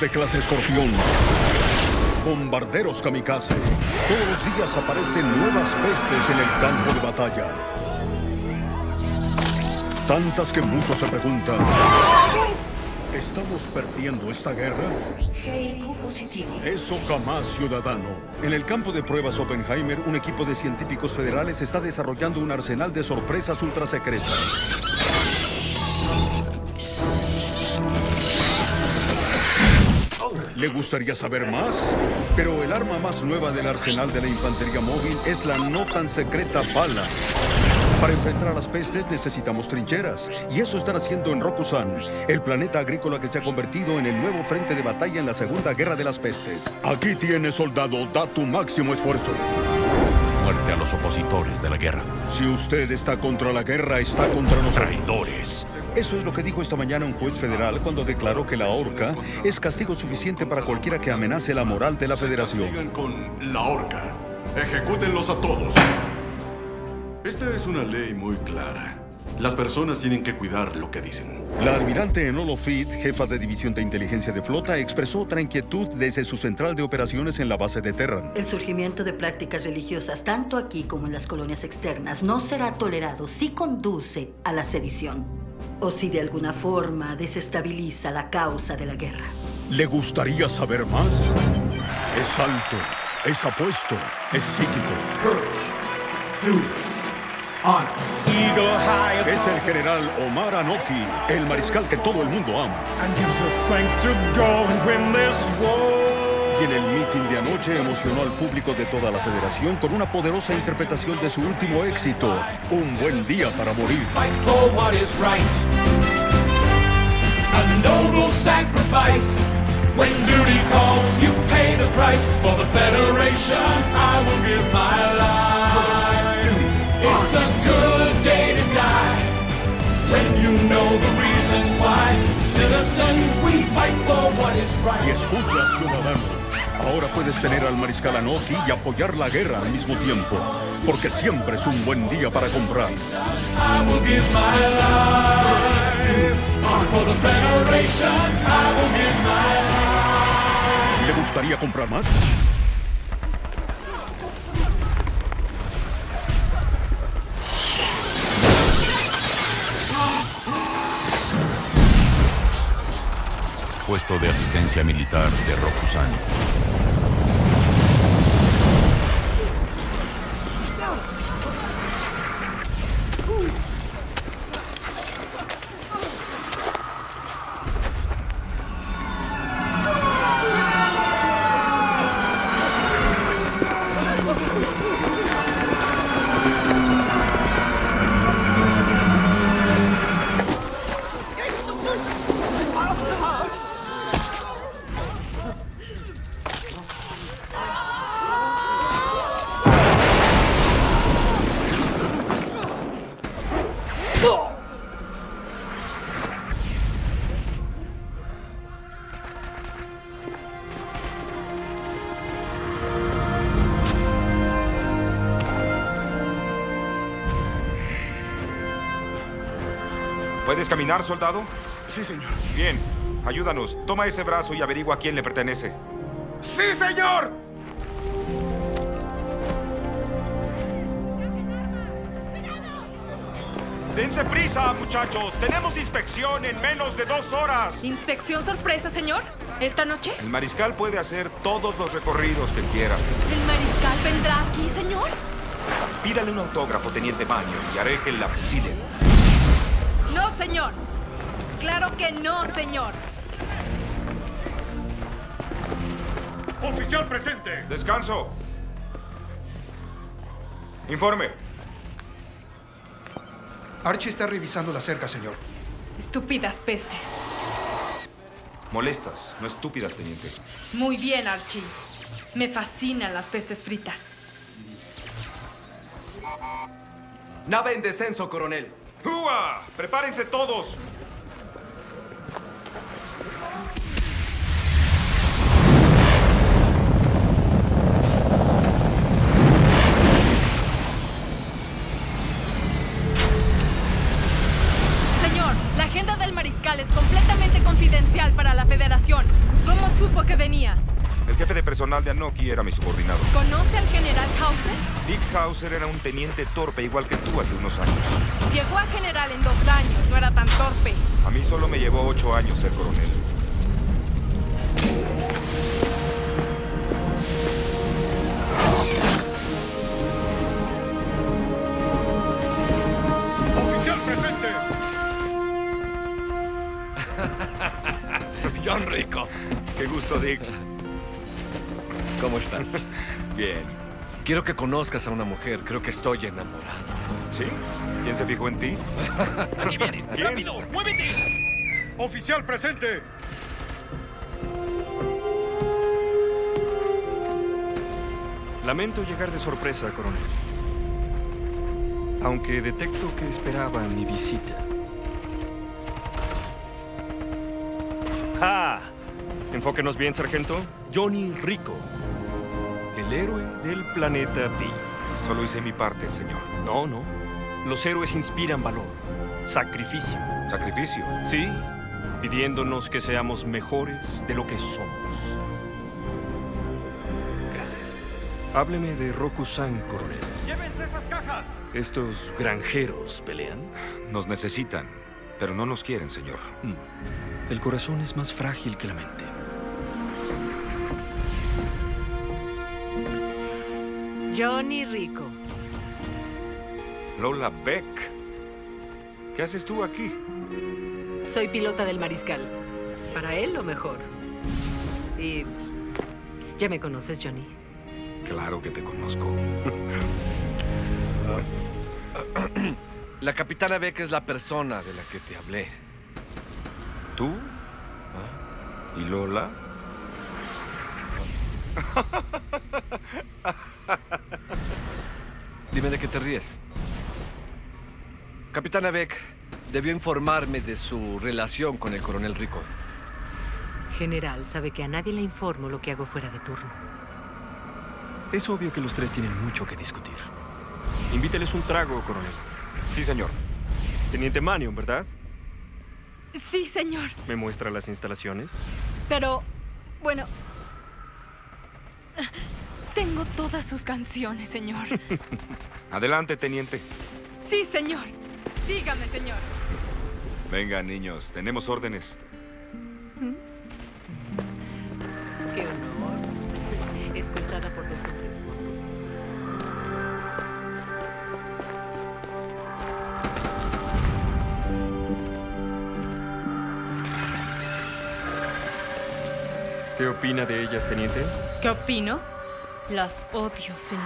de clase escorpión. Bombarderos kamikaze. Todos los días aparecen nuevas pestes en el campo de batalla. Tantas que muchos se preguntan. ¿Estamos perdiendo esta guerra? Eso jamás, ciudadano. En el campo de pruebas Oppenheimer, un equipo de científicos federales está desarrollando un arsenal de sorpresas ultra ¿Le gustaría saber más? Pero el arma más nueva del arsenal de la infantería móvil es la no tan secreta bala. Para enfrentar a las pestes necesitamos trincheras. Y eso están haciendo en Rokusan, el planeta agrícola que se ha convertido en el nuevo frente de batalla en la Segunda Guerra de las Pestes. Aquí tienes, soldado. Da tu máximo esfuerzo. Muerte a los opositores de la guerra. Si usted está contra la guerra, está contra nosotros. Traidores. Eso es lo que dijo esta mañana un juez federal cuando declaró que la horca es castigo suficiente para cualquiera que amenace la moral de la federación. Sigan con la horca. Ejecútenlos a todos. Esta es una ley muy clara. Las personas tienen que cuidar lo que dicen. La almirante Enolo Fit, jefa de división de inteligencia de flota, expresó otra inquietud desde su central de operaciones en la base de Terran. El surgimiento de prácticas religiosas, tanto aquí como en las colonias externas, no será tolerado si conduce a la sedición o si de alguna forma desestabiliza la causa de la guerra. ¿Le gustaría saber más? Es alto, es apuesto, es psíquico. Eagle high Es el general Omar Anoki, el mariscal que todo el mundo ama. and gives us strength to go and win this war. Y en el meeting de anoche emocionó al público de toda la federación con una poderosa interpretación de su último éxito, Un buen día para morir. fight for what is right. A noble sacrifice. When duty calls, you pay the price. For the Federation, I will give my life. It's a good day to die. When you know the reasons why. Citizens, we fight for what is Y right. escucha, ciudadano. Ahora puedes tener al mariscal Anoki y apoyar la guerra al mismo tiempo, porque siempre es un buen día para comprar. I will give my life. For the Federation, I will give my life. ¿Le gustaría comprar más? Puesto de asistencia militar de Rokusan. ¿Puedes caminar, soldado? Sí, señor. Bien. Ayúdanos. Toma ese brazo y averigua a quién le pertenece. ¡Sí, señor! ¡Dense prisa, muchachos! Tenemos inspección en menos de dos horas. ¿Inspección sorpresa, señor? ¿Esta noche? El mariscal puede hacer todos los recorridos que quiera. ¿El mariscal vendrá aquí, señor? Pídale un autógrafo, teniente Baño, y haré que la fusilen. No, señor. Claro que no, señor. Oficial presente. Descanso. Informe. Archie está revisando la cerca, señor. Estúpidas pestes. Molestas, no estúpidas, teniente. Muy bien, Archie. Me fascinan las pestes fritas. Nave en descenso, coronel. ¡Prepárense todos! Personal de Anoki era mi subordinado. ¿Conoce al general Hauser? Dix Hauser era un teniente torpe igual que tú hace unos años. Llegó a general en dos años, no era tan torpe. A mí solo me llevó ocho años ser coronel. ¡Oficial presente! John Rico. Qué gusto, Dix. ¿Cómo estás? Bien. Quiero que conozcas a una mujer. Creo que estoy enamorado. ¿Sí? ¿Quién se fijó en ti? Aquí viene. ¿Quién? ¡Rápido! ¡Muévete! ¡Oficial presente! Lamento llegar de sorpresa, coronel. Aunque detecto que esperaba mi visita. ¡Ja! Enfóquenos bien, sargento. Johnny Rico. El héroe del planeta Pi. Solo hice mi parte, señor. No, no. Los héroes inspiran valor, sacrificio. ¿Sacrificio? Sí, pidiéndonos que seamos mejores de lo que somos. Gracias. Hábleme de Roku-san, coronel. ¡Llévense esas cajas! ¿Estos granjeros pelean? Nos necesitan, pero no nos quieren, señor. Mm. El corazón es más frágil que la mente. Johnny Rico. Lola Beck. ¿Qué haces tú aquí? Soy pilota del mariscal. Para él lo mejor. Y... Ya me conoces, Johnny. Claro que te conozco. La capitana Beck es la persona de la que te hablé. ¿Tú? ¿Y Lola? Dime de qué te ríes. Capitana Beck debió informarme de su relación con el coronel Rico. General, sabe que a nadie le informo lo que hago fuera de turno. Es obvio que los tres tienen mucho que discutir. Invíteles un trago, coronel. Sí, señor. Teniente Manion, ¿verdad? Sí, señor. ¿Me muestra las instalaciones? Pero, bueno... Tengo todas sus canciones, señor. Adelante, teniente. Sí, señor. Sígame, señor. Venga, niños, tenemos órdenes. Qué honor. Escoltada por dos hombres. ¿Qué opina de ellas, teniente? ¿Qué opino? Las odio, señor.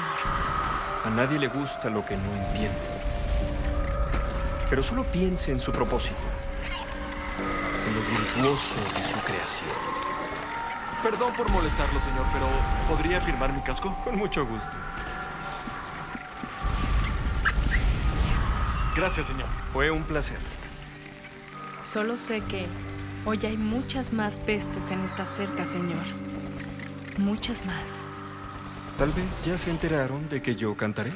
A nadie le gusta lo que no entiende. Pero solo piense en su propósito. En lo virtuoso de su creación. Perdón por molestarlo, señor, pero ¿podría firmar mi casco? Con mucho gusto. Gracias, señor. Fue un placer. Solo sé que hoy hay muchas más pestes en esta cerca, señor. Muchas más. Tal vez ya se enteraron de que yo cantaré.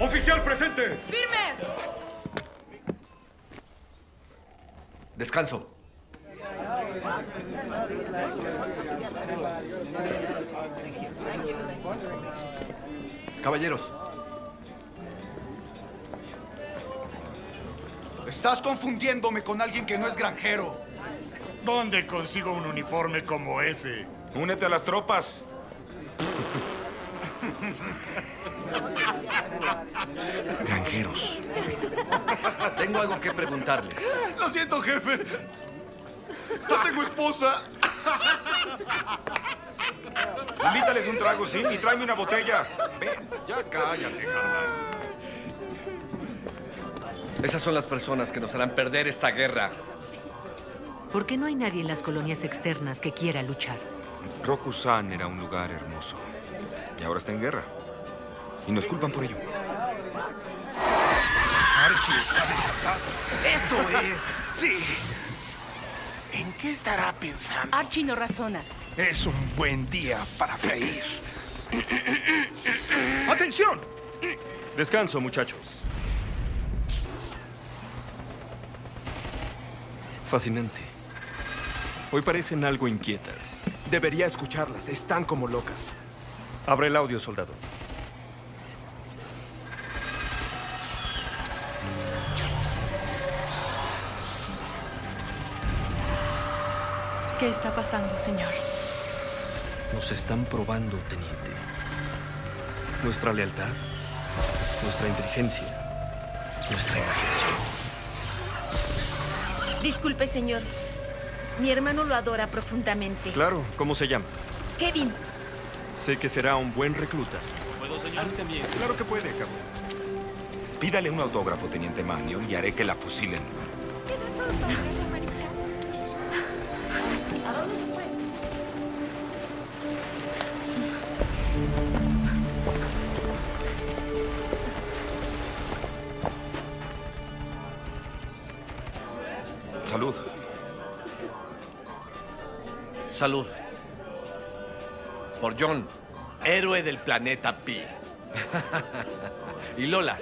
¡Oficial presente! ¡Firmes! Descanso. Caballeros, Estás confundiéndome con alguien que no es granjero. ¿Dónde consigo un uniforme como ese? Únete a las tropas. Granjeros. tengo algo que preguntarles. Lo siento, jefe. No tengo esposa. Invítales un trago, sí, y tráeme una botella. Ven. Ya cállate, carnal. Esas son las personas que nos harán perder esta guerra. ¿Por qué no hay nadie en las colonias externas que quiera luchar? Rokusan era un lugar hermoso. Y ahora está en guerra. Y nos culpan por ello. Archie está desatado. ¡Eso es! Sí. ¿En qué estará pensando? Archie no razona. Es un buen día para reír. ¡Atención! Descanso, muchachos. Fascinante. Hoy parecen algo inquietas. Debería escucharlas. Están como locas. Abre el audio, soldado. ¿Qué está pasando, señor? Nos están probando, teniente. Nuestra lealtad, nuestra inteligencia, nuestra imaginación. Disculpe, señor. Mi hermano lo adora profundamente. Claro, ¿cómo se llama? Kevin. Sé que será un buen recluta. ¿Puedo, señor? también. Claro que puede, cabrón. Pídale un autógrafo, teniente Mannion, y haré que la fusilen. ¿A Salud. Por John, héroe del planeta Pi. y Lola,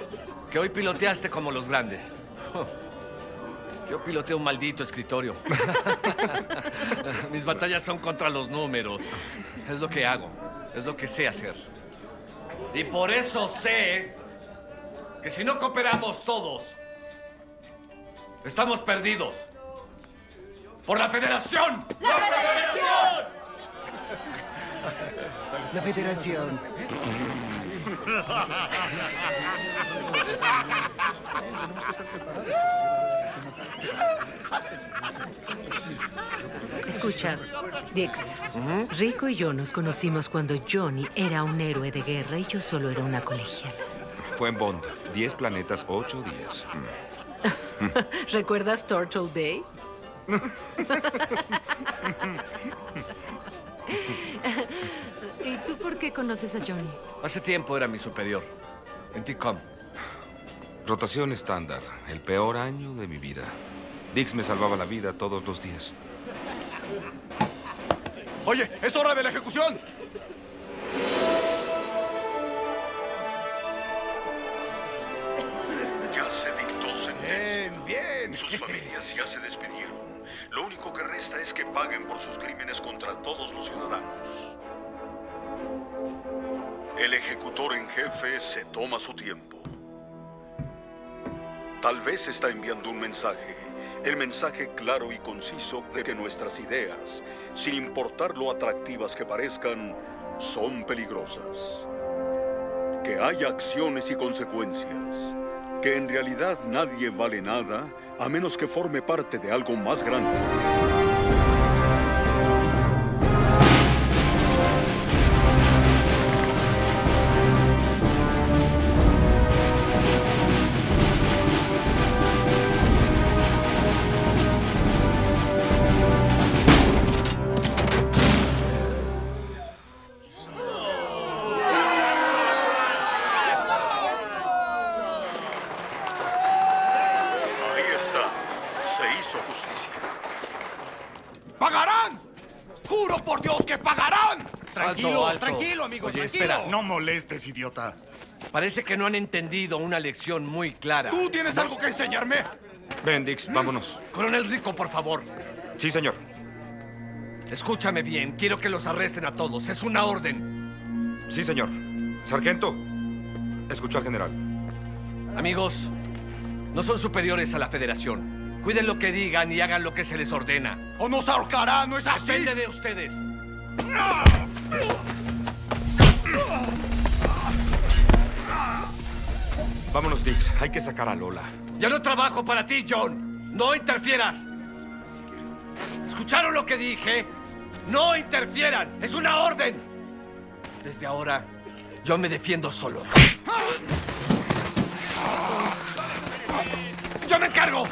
que hoy piloteaste como los grandes. Yo piloteo un maldito escritorio. Mis batallas son contra los números. Es lo que hago. Es lo que sé hacer. Y por eso sé que si no cooperamos todos, estamos perdidos. ¡Por la Federación! ¡La Federación! La Federación. Escucha, Dix. Rico y yo nos conocimos cuando Johnny era un héroe de guerra y yo solo era una colegiala. Fue en Bond. Diez planetas, ocho días. ¿Recuerdas Turtle Bay? ¿Y tú por qué conoces a Johnny? Hace tiempo era mi superior. En TICOM. Rotación estándar. El peor año de mi vida. Dix me salvaba la vida todos los días. Oye, es hora de la ejecución. Ya se dictó sentencia. Bien, bien. Sus familias ya se despidieron. Lo único que resta es que paguen por sus crímenes contra todos los ciudadanos. El ejecutor en jefe se toma su tiempo. Tal vez está enviando un mensaje. El mensaje claro y conciso de que nuestras ideas, sin importar lo atractivas que parezcan, son peligrosas. Que haya acciones y consecuencias. Que en realidad nadie vale nada a menos que forme parte de algo más grande. Molestes, idiota. Parece que no han entendido una lección muy clara. ¿Tú tienes algo que enseñarme? Ven, Dix, vámonos. Coronel Rico, por favor. Sí, señor. Escúchame bien. Quiero que los arresten a todos. Es una orden. Sí, señor. Sargento, escuchó al general. Amigos, no son superiores a la Federación. Cuiden lo que digan y hagan lo que se les ordena. ¡O nos ahorcará! ¿No es así? Depende de ustedes. Vámonos, Dix. Hay que sacar a Lola. Ya no trabajo para ti, John. No interfieras. ¿Escucharon lo que dije? No interfieran. Es una orden. Desde ahora, yo me defiendo solo. ¡Yo me encargo!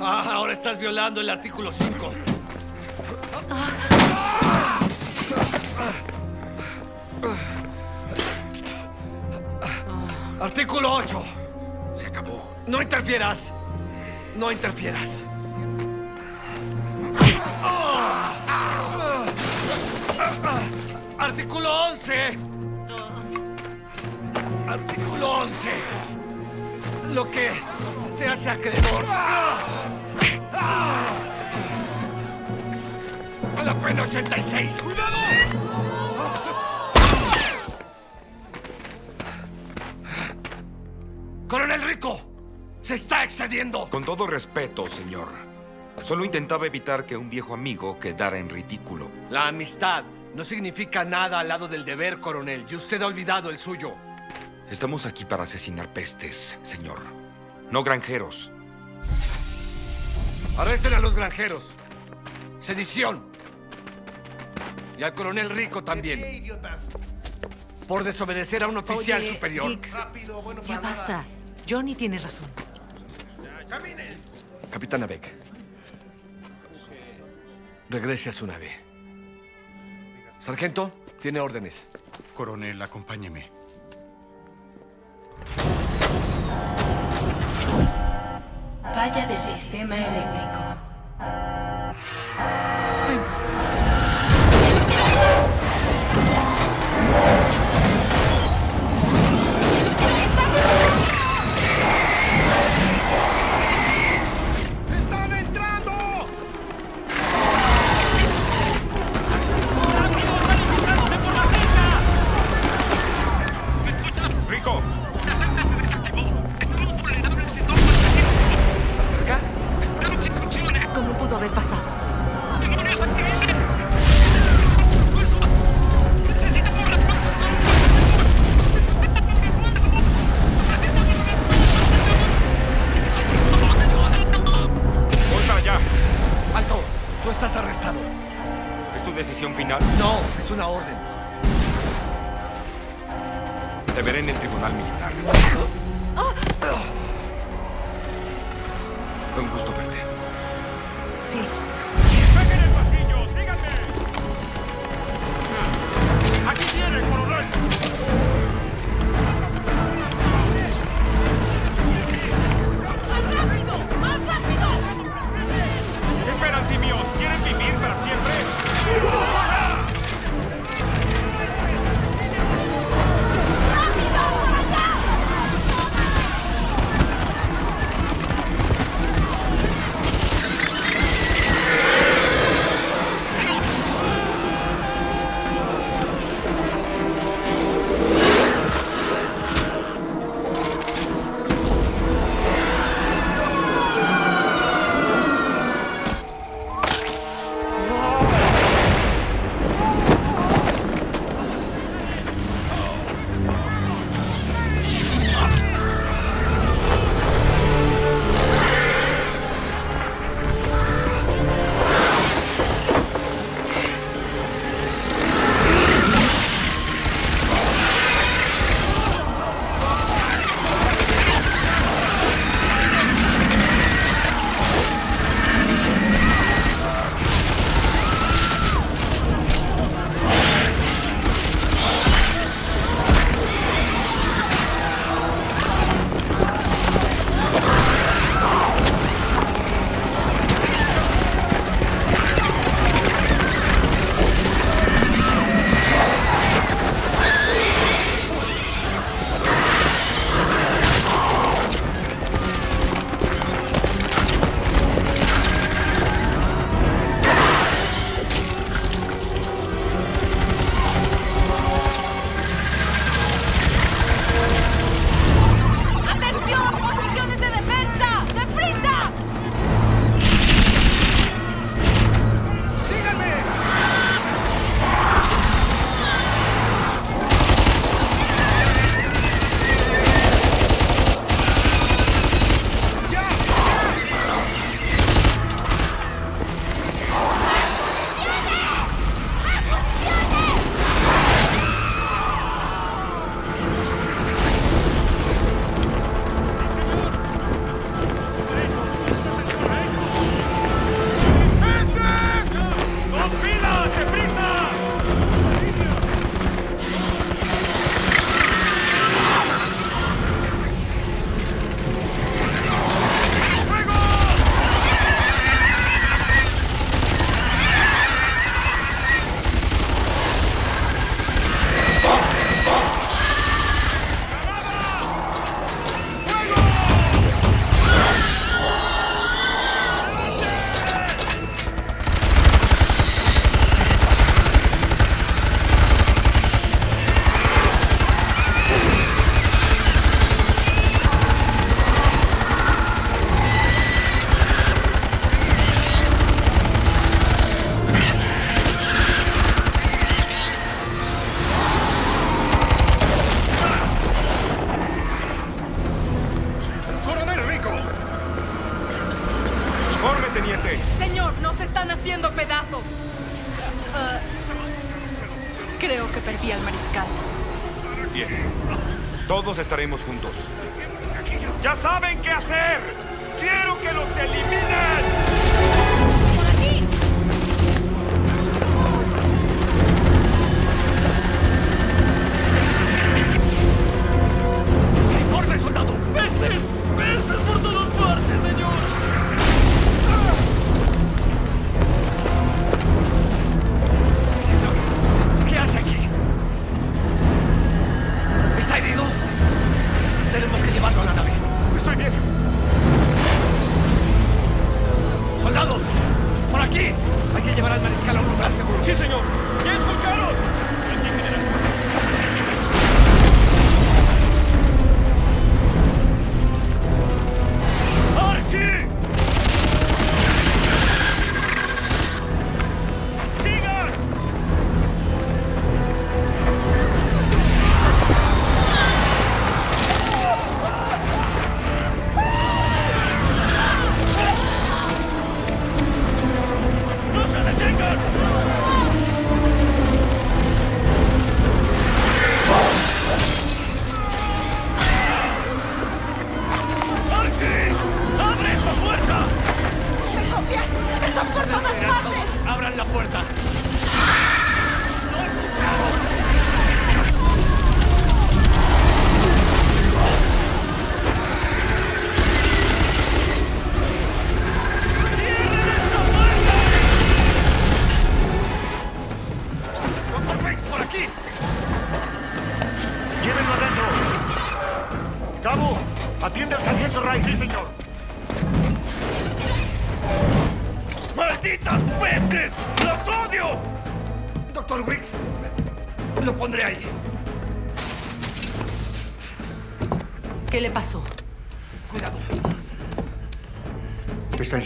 Ah, ahora estás violando el artículo 5. Artículo 8. Se acabó. No interfieras. No interfieras. Artículo 11. Artículo 11. Lo que te hace acreedor. A la pena 86. ¡Cuidado! ¡Coronel Rico! ¡Se está excediendo! Con todo respeto, señor. Solo intentaba evitar que un viejo amigo quedara en ridículo. La amistad no significa nada al lado del deber, coronel, y usted ha olvidado el suyo. Estamos aquí para asesinar pestes, señor. No granjeros. Arresten a los granjeros. Sedición. Y al coronel Rico también. Por desobedecer a un oficial Oye, superior. Dix, ya basta. Johnny tiene razón. Capitana Beck. Regrese a su nave. Sargento, tiene órdenes. Coronel, acompáñeme. Falla del sistema eléctrico.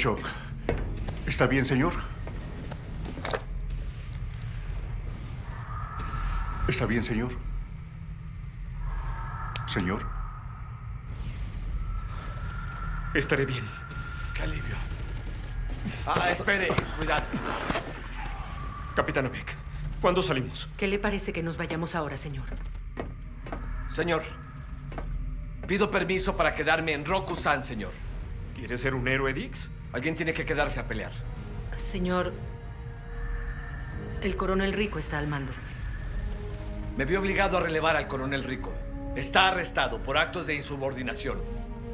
Shock. ¿Está bien, señor? ¿Está bien, señor? Señor. Estaré bien. ¡Qué alivio! Ah, espere. Cuidado. Capitana Beck, ¿cuándo salimos? ¿Qué le parece que nos vayamos ahora, señor? Señor, pido permiso para quedarme en Rokusan, señor. ¿Quieres ser un héroe, Dix? Alguien tiene que quedarse a pelear. Señor, el coronel Rico está al mando. Me vi obligado a relevar al coronel Rico. Está arrestado por actos de insubordinación.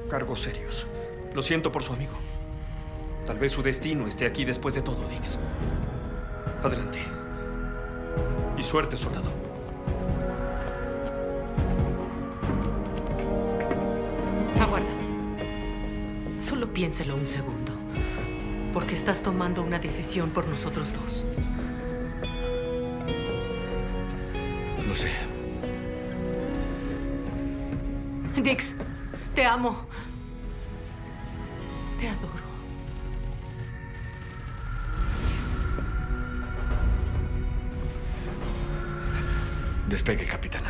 Cargos serios. Lo siento por su amigo. Tal vez su destino esté aquí después de todo, Dix. Adelante. Y suerte, soldado. Aguarda. Solo piénselo un segundo. Porque estás tomando una decisión por nosotros dos. Lo sé. Dix, te amo. Te adoro. Despegue, capitana.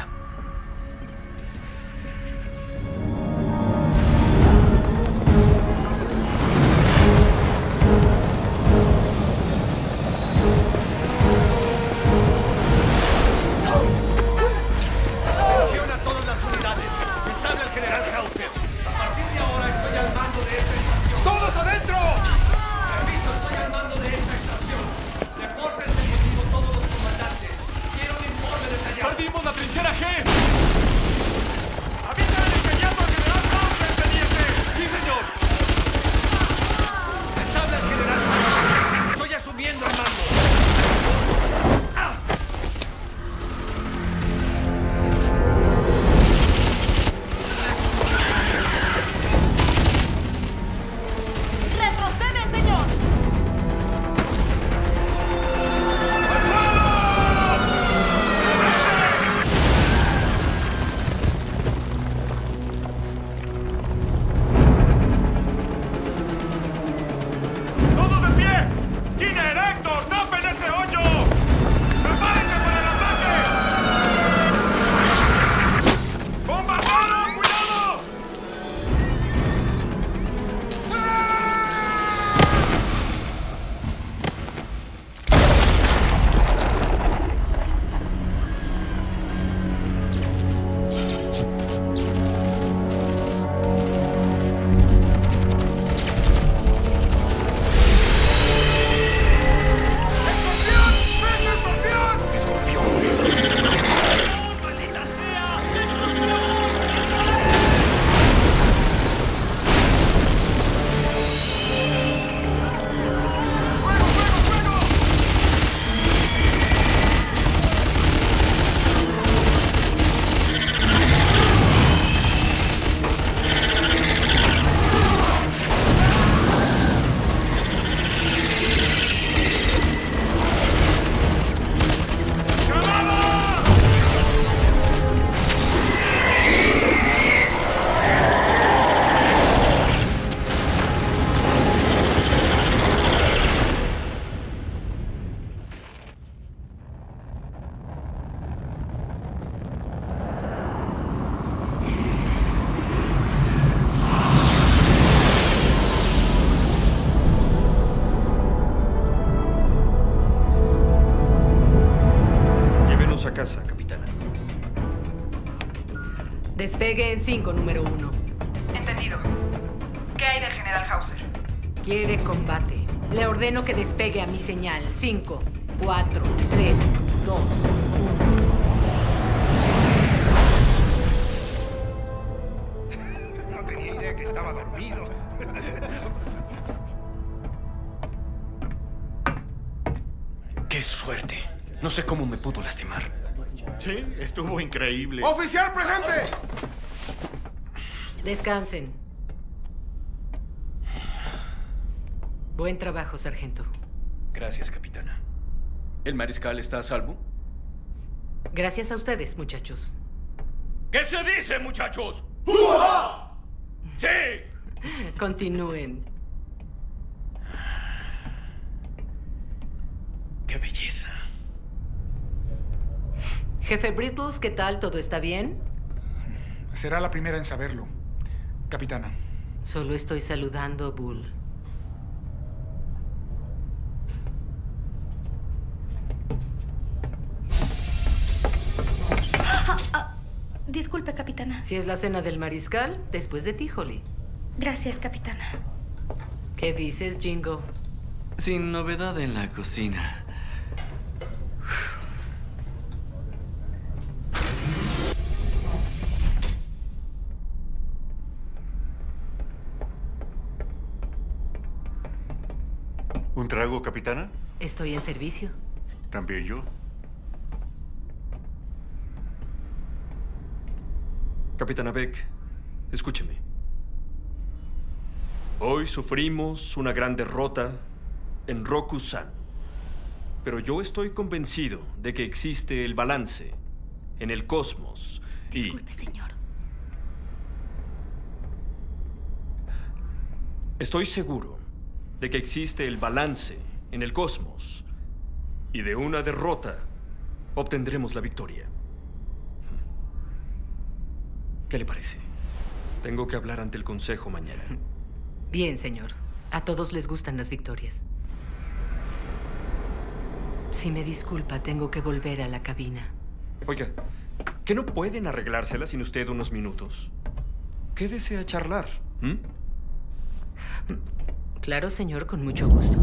5, número 1. Entendido. ¿Qué hay del general Hauser? Quiere combate. Le ordeno que despegue a mi señal. 5, 4, 3, 2, 1. No tenía idea que estaba dormido. ¡Qué suerte! No sé cómo me pudo lastimar. Sí, estuvo increíble. ¡Oficial presente! Descansen. Buen trabajo, sargento. Gracias, capitana. ¿El mariscal está a salvo? Gracias a ustedes, muchachos. ¿Qué se dice, muchachos? ¡Sí! Continúen. ¡Qué belleza! Jefe Brittles, ¿qué tal? ¿Todo está bien? Será la primera en saberlo, capitana. Solo estoy saludando, Bull. Disculpe, capitana. Si es la cena del mariscal, después de ti, Holly. Gracias, capitana. ¿Qué dices, Jingo? Sin novedad en la cocina. ¿Un trago, capitana? Estoy en servicio. También yo. Capitana Beck, escúcheme. Hoy sufrimos una gran derrota en Rokusan. Pero yo estoy convencido de que existe el balance en el cosmos y... Disculpe, señor. Estoy seguro de que existe el balance en el cosmos y de una derrota obtendremos la victoria. ¿Qué le parece? Tengo que hablar ante el Consejo mañana. Bien, señor. A todos les gustan las victorias. Si me disculpa, tengo que volver a la cabina. Oiga, ¿que no pueden arreglársela sin usted unos minutos? ¿Qué desea charlar? Claro, señor, con mucho gusto.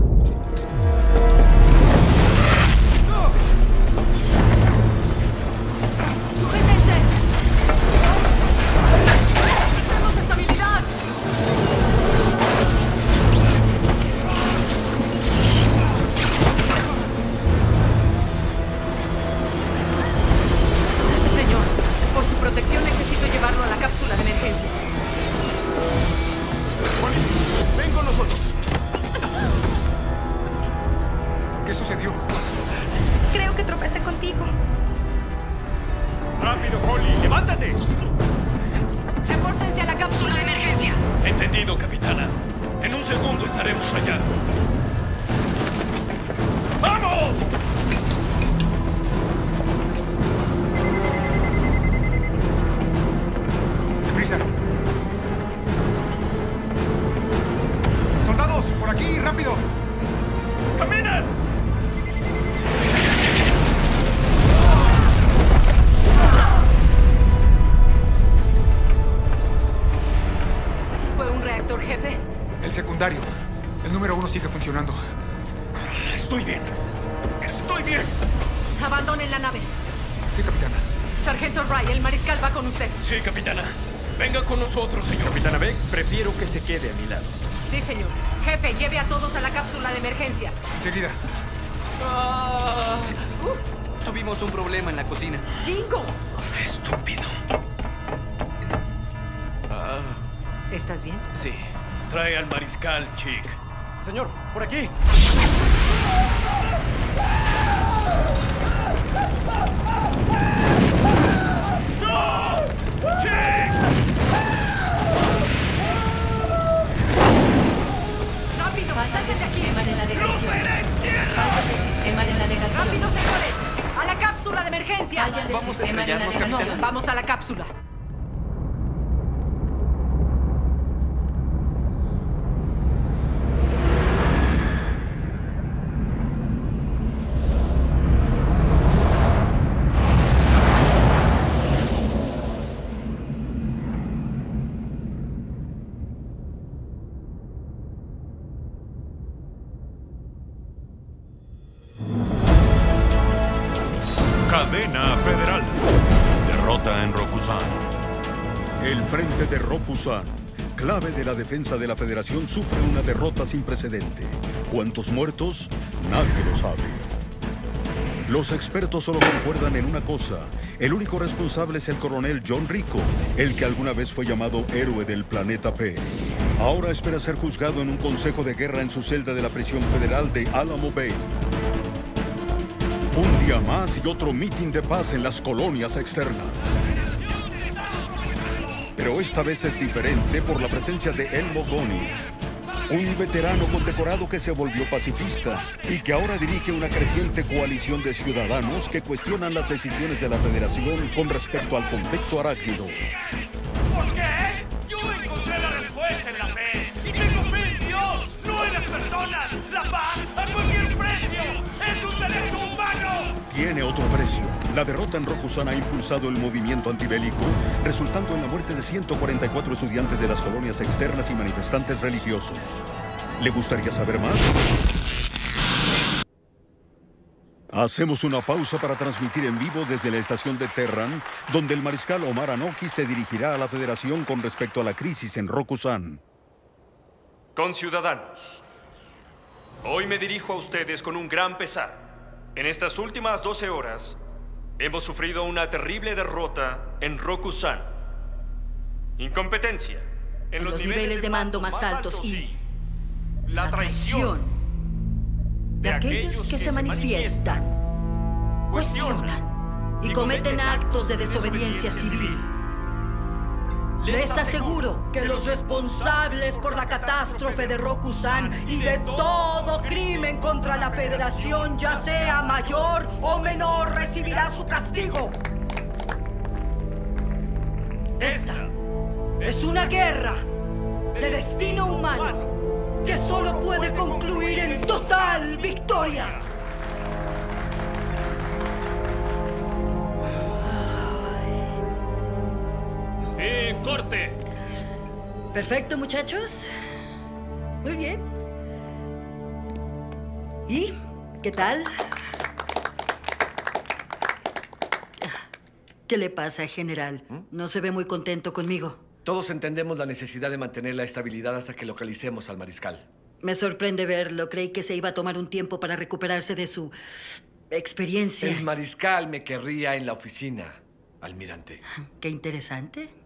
En Rokusan. El frente de Rokusan, clave de la defensa de la Federación, sufre una derrota sin precedente. ¿Cuántos muertos? Nadie lo sabe. Los expertos solo concuerdan en una cosa. El único responsable es el coronel John Rico, el que alguna vez fue llamado héroe del planeta P. Ahora espera ser juzgado en un consejo de guerra en su celda de la prisión federal de Alamo Bay. Un día más y otro mitin de paz en las colonias externas. Pero esta vez es diferente por la presencia de Elmo Goni, un veterano condecorado que se volvió pacifista y que ahora dirige una creciente coalición de ciudadanos que cuestionan las decisiones de la Federación con respecto al conflicto arácnido. ¿Por qué? Otro precio. La derrota en Rokusan ha impulsado el movimiento antibélico, resultando en la muerte de 144 estudiantes de las colonias externas y manifestantes religiosos. ¿Le gustaría saber más? Hacemos una pausa para transmitir en vivo desde la estación de Terran, donde el mariscal Omar Anoki se dirigirá a la Federación con respecto a la crisis en Rokusan. Conciudadanos, hoy me dirijo a ustedes con un gran pesar. En estas últimas 12 horas, hemos sufrido una terrible derrota en Rokusan. Incompetencia en, los, niveles, de mando más altos y la traición de aquellos que se manifiestan, cuestionan y cometen actos de desobediencia civil. Les aseguro que los responsables por la catástrofe de Rokusan y de todo crimen contra la Federación, ya sea mayor o menor, recibirá su castigo. Esta es una guerra de destino humano que solo puede concluir en total victoria. ¡Y corte! Perfecto, muchachos. Muy bien. ¿Y qué tal? ¿Qué le pasa, general? No se ve muy contento conmigo. Todos entendemos la necesidad de mantener la estabilidad hasta que localicemos al mariscal. Me sorprende verlo. Creí que se iba a tomar un tiempo para recuperarse de su experiencia. El mariscal me querría en la oficina, almirante. Qué interesante.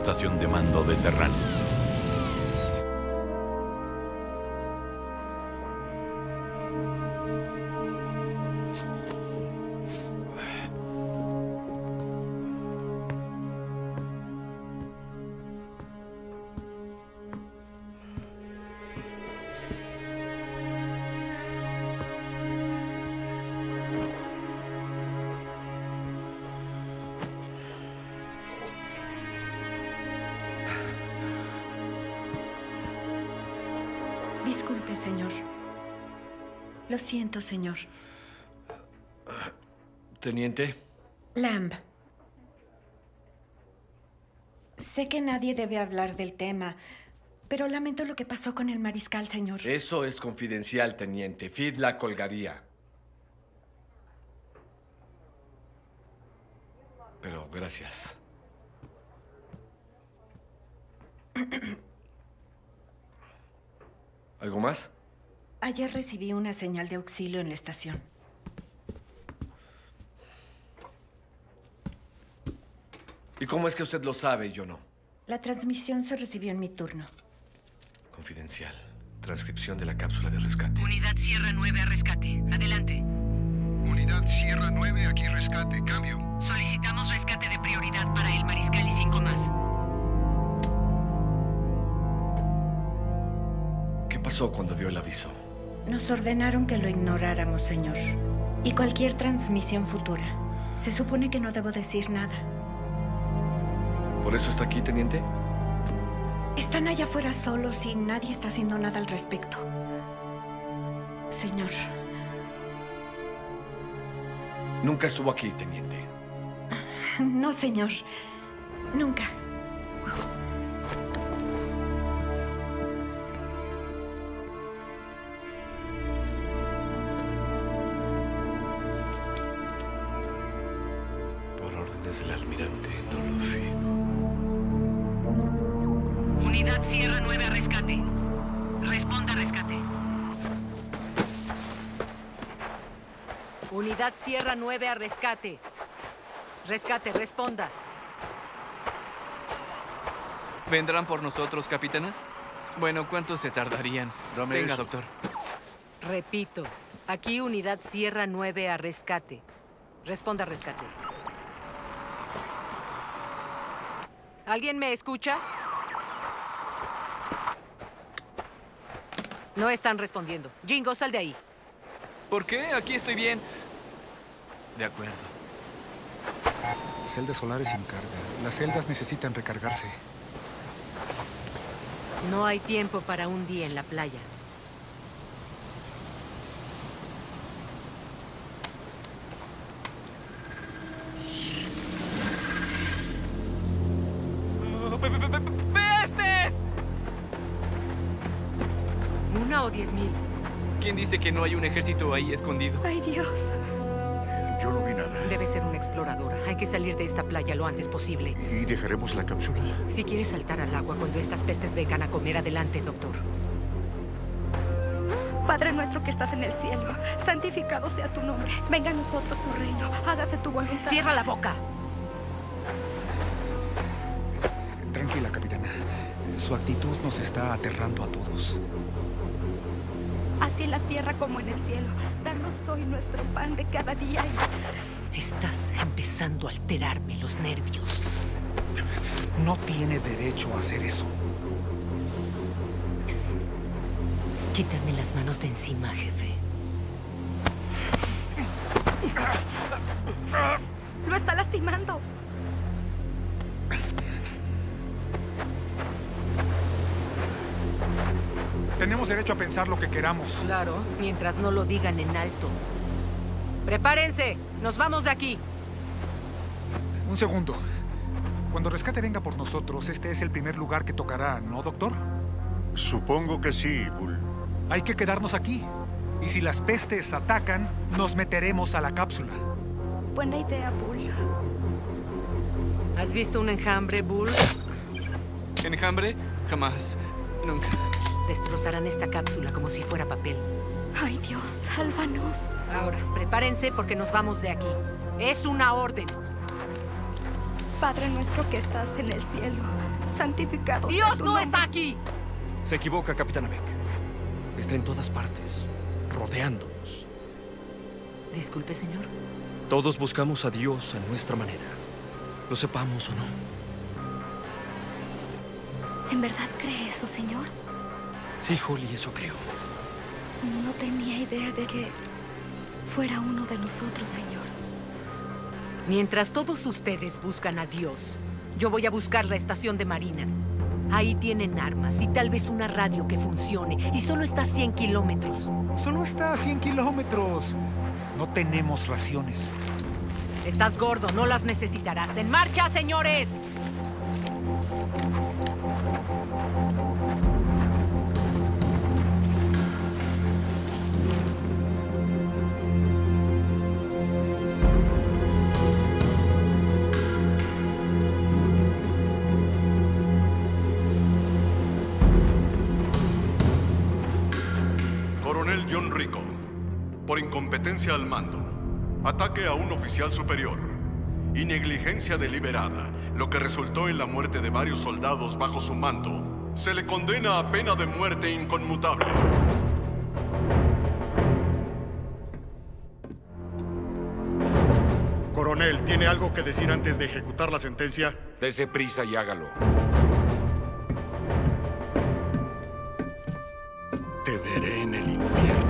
Estación de mando de Terran. Señor. Lo siento, señor. Teniente, Lamb. Sé que nadie debe hablar del tema, pero lamento lo que pasó con el mariscal, señor. eso es confidencial, teniente. Fid la colgaría. Pero gracias. ¿Algo más? Ayer recibí una señal de auxilio en la estación. ¿Y cómo es que usted lo sabe y yo no? La transmisión se recibió en mi turno. Confidencial. Transcripción de la cápsula de rescate. Unidad Sierra 9 a rescate. Adelante. Unidad Sierra 9, aquí rescate. Cambio. Solicitamos rescate de prioridad para el mariscal y cinco más. Pasó cuando dio el aviso? Nos ordenaron que lo ignoráramos, señor. Y cualquier transmisión futura. Se supone que no debo decir nada. ¿Por eso está aquí, teniente? Están allá afuera solos y nadie está haciendo nada al respecto. Señor, Nunca estuvo aquí, teniente. No, señor. Nunca. Unidad Sierra 9 a rescate. Rescate, responda. ¿Vendrán por nosotros, capitana? Bueno, ¿cuánto se tardarían? Dame Venga, eso. doctor. Repito, aquí Unidad Sierra 9 a rescate. Responda rescate. ¿Alguien me escucha? No están respondiendo. Jingo, sal de ahí. ¿Por qué? Aquí estoy bien. De acuerdo. Celda solar sin carga. Las celdas necesitan recargarse. No hay tiempo para un día en la playa. ¡Pestes! ¿Una o diez mil? ¿Quién dice que no hay un ejército ahí escondido? Ay, Dios. Yo no vi nada. Debe ser una exploradora. Hay que salir de esta playa lo antes posible. ¿Y dejaremos la cápsula? Si quieres saltar al agua cuando estas pestes vengan a comer, adelante, doctor. Padre nuestro que estás en el cielo, santificado sea tu nombre. Venga a nosotros tu reino. Hágase tu voluntad. Cierra la boca. Tranquila, capitana. Su actitud nos está aterrando a todos. Así en la tierra como en el cielo. Danos hoy nuestro pan de cada día. y- Estás empezando a alterarme los nervios. No tiene derecho a hacer eso. Quítame las manos de encima, jefe. Derecho a pensar lo que queramos. Claro, mientras no lo digan en alto. Prepárense, nos vamos de aquí. Un segundo. Cuando Rescate venga por nosotros, este es el primer lugar que tocará, ¿no, doctor? Supongo que sí, Bull. Hay que quedarnos aquí. Y si las pestes atacan, nos meteremos a la cápsula. Buena idea, Bull. ¿Has visto un enjambre, Bull? ¿Enjambre? Jamás. Nunca. Destrozarán esta cápsula como si fuera papel. Ay, Dios, sálvanos. Ahora, prepárense porque nos vamos de aquí. Es una orden. Padre nuestro que estás en el cielo, santificado sea ¡Dios tu no nombre. está aquí! Se equivoca, Capitana Beck. Está en todas partes, rodeándonos. Disculpe, señor. Todos buscamos a Dios a nuestra manera. Lo sepamos o no. ¿En verdad cree eso, señor? Sí, Holly, eso creo. No tenía idea de que fuera uno de nosotros, señor. Mientras todos ustedes buscan a Dios, yo voy a buscar la estación de Marina. Ahí tienen armas y tal vez una radio que funcione. Y solo está a 100 kilómetros. Solo está a 100 kilómetros. No tenemos raciones. Estás gordo, no las necesitarás. ¡En marcha, señores! Incompetencia al mando, ataque a un oficial superior y negligencia deliberada, lo que resultó en la muerte de varios soldados bajo su mando, se le condena a pena de muerte inconmutable. Coronel, ¿tiene algo que decir antes de ejecutar la sentencia? Dese prisa y hágalo. Te veré en el infierno.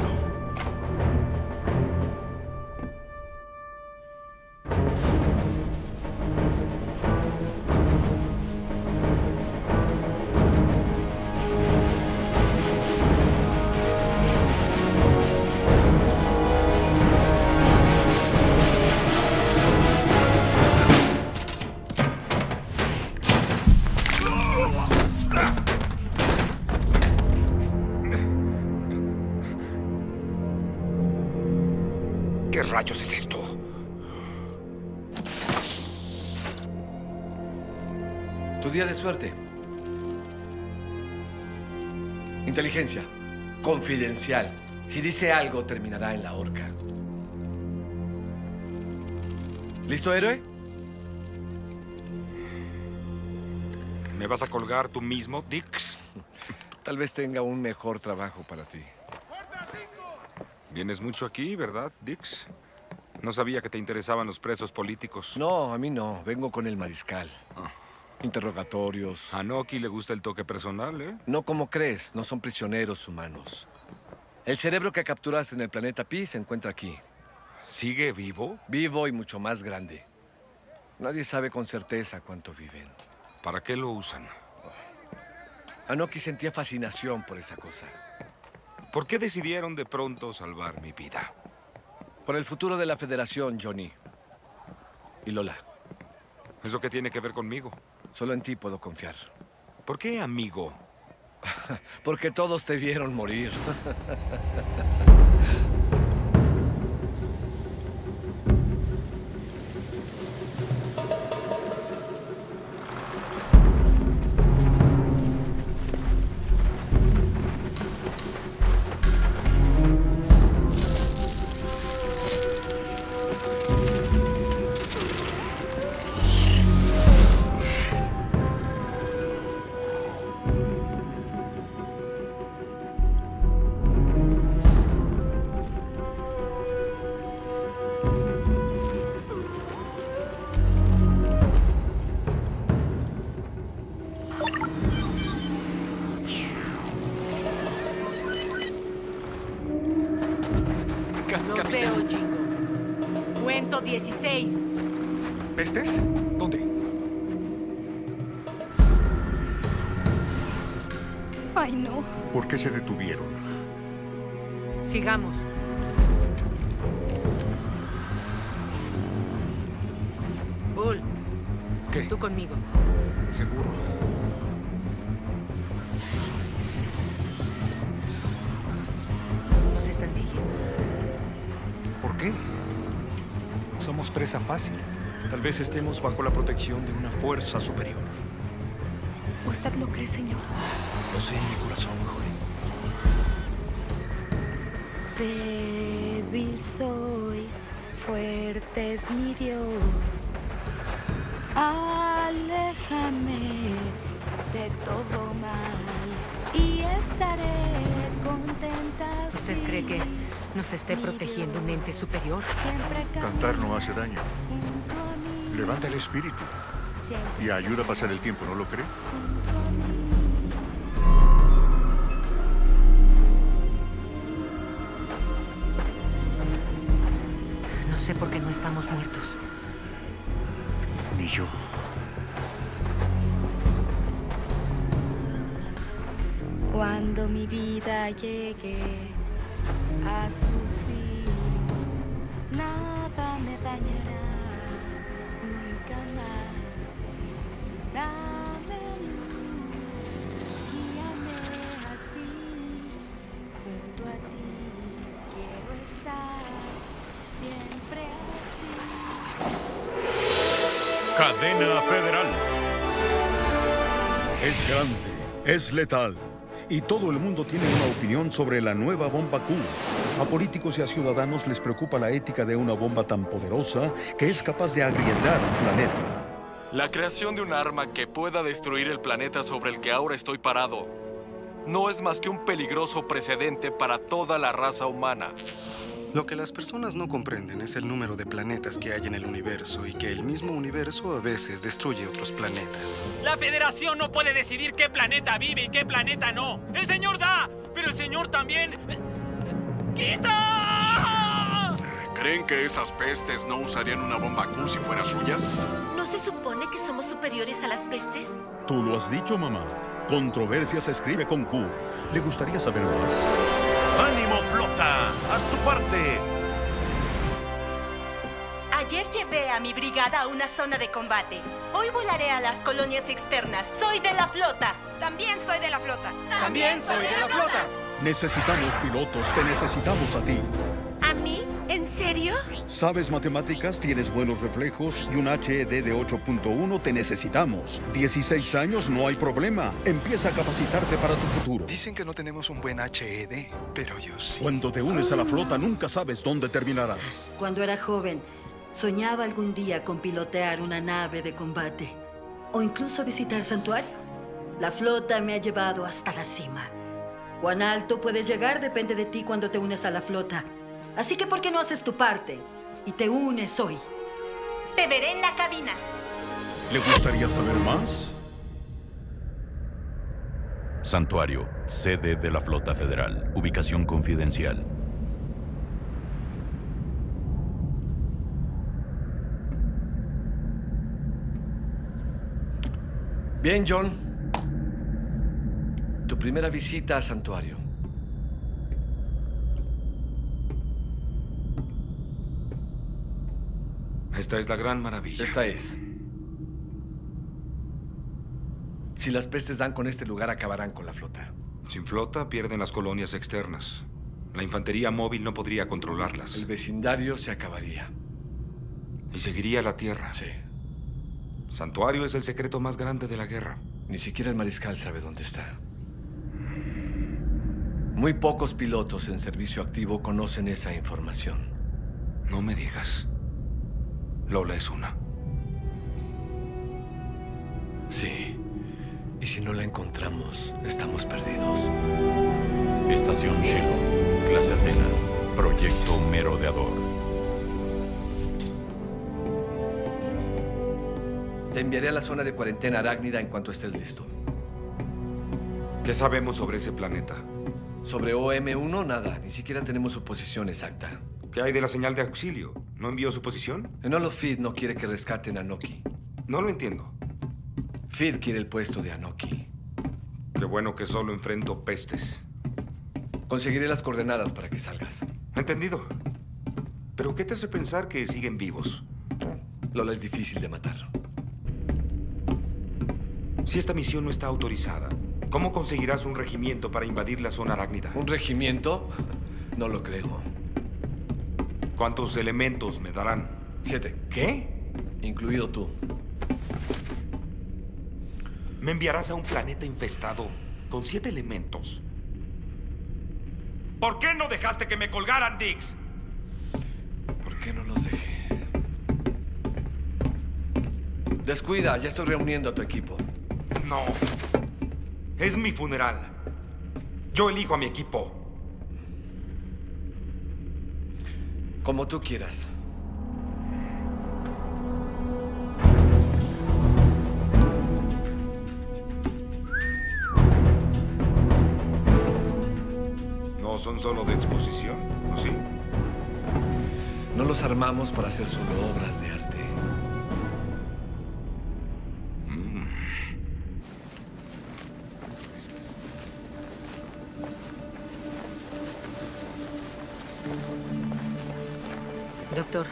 Suerte. Inteligencia. Confidencial. Si dice algo, terminará en la horca. ¿Listo, héroe? ¿Me vas a colgar tú mismo, Dix? Tal vez tenga un mejor trabajo para ti. Vienes mucho aquí, ¿verdad, Dix? No sabía que te interesaban los presos políticos. No, a mí no. Vengo con el mariscal. Interrogatorios. A Noki le gusta el toque personal, ¿eh? No como crees, no son prisioneros humanos. El cerebro que capturaste en el planeta Pi se encuentra aquí. ¿Sigue vivo? Vivo y mucho más grande. Nadie sabe con certeza cuánto viven. ¿Para qué lo usan? Anoki sentía fascinación por esa cosa. ¿Por qué decidieron de pronto salvar mi vida? Por el futuro de la Federación, Johnny. Y Lola. ¿Eso qué tiene que ver conmigo? Solo en ti puedo confiar. ¿Por qué amigo? Porque todos te vieron morir. Tal vez estemos bajo la protección de una fuerza superior. ¿Usted lo cree, señor? Lo sé en mi corazón, Holly. Débil soy, fuerte es mi Dios. Aléjame de todo mal y estaré contenta. ¿Usted cree que nos esté protegiendo un ente superior? Siempre Cantar no hace daño. Levanta el espíritu y ayuda a pasar el tiempo, ¿no lo cree? No sé por qué no estamos muertos. Ni yo. Cuando mi vida llegue a su fin, Cadena Federal. Es grande, es letal. Y todo el mundo tiene una opinión sobre la nueva bomba Q. A políticos y a ciudadanos les preocupa la ética de una bomba tan poderosa que es capaz de agrietar un planeta. La creación de un arma que pueda destruir el planeta sobre el que ahora estoy parado no es más que un peligroso precedente para toda la raza humana. Lo que las personas no comprenden es el número de planetas que hay en el universo y que el mismo universo a veces destruye otros planetas. La Federación no puede decidir qué planeta vive y qué planeta no. El Señor da, pero el Señor también... ¡Quita! ¿Creen que esas pestes no usarían una bomba Q si fuera suya? ¿No se supone que somos superiores a las pestes? Tú lo has dicho, mamá. Controversia se escribe con Q. ¿Le gustaría saber más? ¡Ánimo, flota! ¡Haz tu parte! Ayer llevé a mi brigada a una zona de combate. Hoy volaré a las colonias externas. Soy de la flota. También soy de la flota. También soy de la flota. Necesitamos pilotos, te necesitamos a ti. ¿A mí? ¿En serio? ¿Sabes matemáticas? ¿Tienes buenos reflejos? ¿Y un HED de 8.1? Te necesitamos. 16 años, no hay problema. Empieza a capacitarte para tu futuro. Dicen que no tenemos un buen HED, pero yo sí. Cuando te unes a la flota, nunca sabes dónde terminarás. Cuando era joven, soñaba algún día con pilotear una nave de combate. O incluso visitar santuario. La flota me ha llevado hasta la cima. Cuán alto puedes llegar depende de ti cuando te unes a la flota. Así que, ¿por qué no haces tu parte? Y te unes hoy. Te veré en la cabina. ¿Le gustaría saber más? Santuario, sede de la Flota Federal. Ubicación confidencial. Bien, John. Tu primera visita a Santuario. Esta es la gran maravilla. Esta es. Si las pestes dan con este lugar, acabarán con la flota. Sin flota, pierden las colonias externas. La infantería móvil no podría controlarlas. El vecindario se acabaría. Y seguiría la tierra. Sí. Santuario es el secreto más grande de la guerra. Ni siquiera el mariscal sabe dónde está. Muy pocos pilotos en servicio activo conocen esa información. No me digas. Lola es una. Sí. Y si no la encontramos, estamos perdidos. Estación Shiloh, clase Atena, proyecto Merodeador. Te enviaré a la zona de cuarentena arácnida en cuanto estés listo. ¿Qué sabemos sobre ese planeta? Sobre OM1, nada. Ni siquiera tenemos su posición exacta. ¿Qué hay de la señal de auxilio? ¿No envió su posición? Enolo Feed no quiere que rescaten a Noki. No lo entiendo. Feed quiere el puesto de Anoki. Qué bueno que solo enfrento pestes. Conseguiré las coordenadas para que salgas. Entendido. ¿Pero qué te hace pensar que siguen vivos? Lola es difícil de matar. Si esta misión no está autorizada, ¿cómo conseguirás un regimiento para invadir la zona arácnida? ¿Un regimiento? No lo creo. ¿Cuántos elementos me darán? Siete. ¿Qué? Incluido tú. ¿Me enviarás a un planeta infestado con siete elementos? ¿Por qué no dejaste que me colgaran, Dix? ¿Por qué no los dejé? Descuida, ya estoy reuniendo a tu equipo. No. Es mi funeral. Yo elijo a mi equipo. Como tú quieras. No son solo de exposición, ¿o sí? No los armamos para hacer solo obras de arte. Doctor,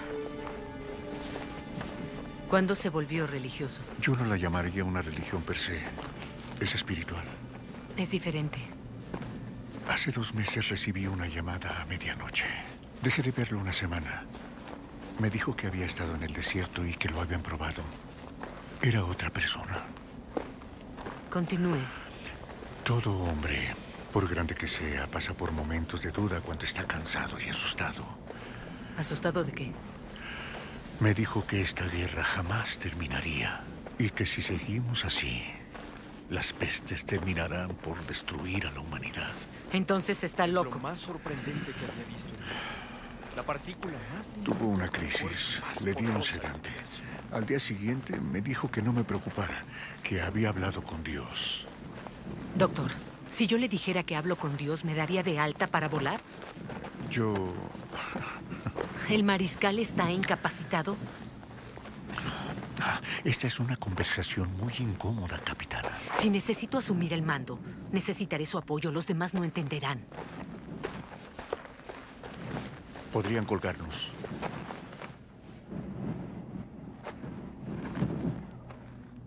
¿cuándo se volvió religioso? Yo no la llamaría una religión per se. Es espiritual. Es diferente. Hace dos meses recibí una llamada a medianoche. Dejé de verlo una semana. Me dijo que había estado en el desierto y que lo habían probado. Era otra persona. Continúe. Todo hombre, por grande que sea, pasa por momentos de duda cuando está cansado y asustado. ¿Asustado de qué? Me dijo que esta guerra jamás terminaría y que si seguimos así, las pestes terminarán por destruir a la humanidad. Entonces está loco. Lo más sorprendente que había visto en. La partícula más... Tuvo una crisis. Le di un sedante. Al día siguiente me dijo que no me preocupara, que había hablado con Dios. Doctor, si yo le dijera que hablo con Dios, ¿me daría de alta para volar? Yo... ¿El mariscal está incapacitado? Esta es una conversación muy incómoda, capitana. Si necesito asumir el mando, necesitaré su apoyo. Los demás no entenderán. Podrían colgarnos.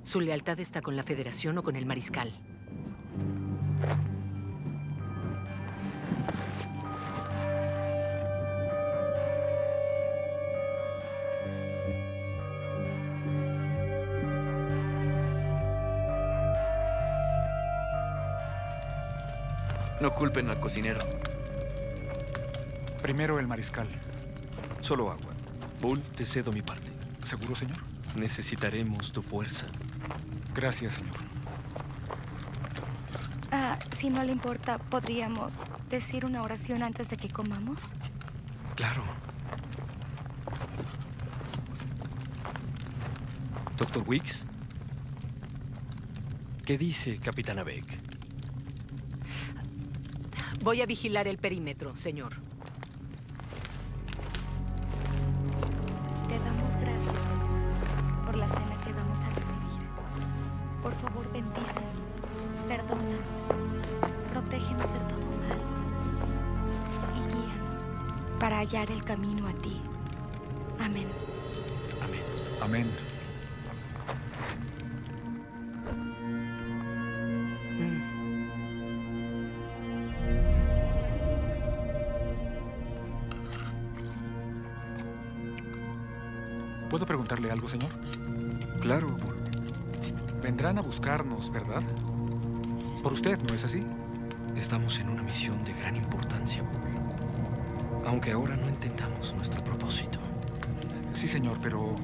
Su lealtad está con la Federación o con el mariscal. No culpen al cocinero. Primero el mariscal. Solo agua. Bull, te cedo mi parte. ¿Seguro, señor? Necesitaremos tu fuerza. Gracias, señor. Ah, si no le importa, ¿podríamos decir una oración antes de que comamos? Claro. Doctor Wicks. ¿Qué dice Capitana Beck? Voy a vigilar el perímetro, señor. ¿Puedo preguntarle algo, señor? Claro, Bull. Vendrán a buscarnos, ¿verdad? Por usted, ¿no es así? Estamos en una misión de gran importancia, Bull. Aunque ahora no entendamos nuestro propósito. Sí, señor, pero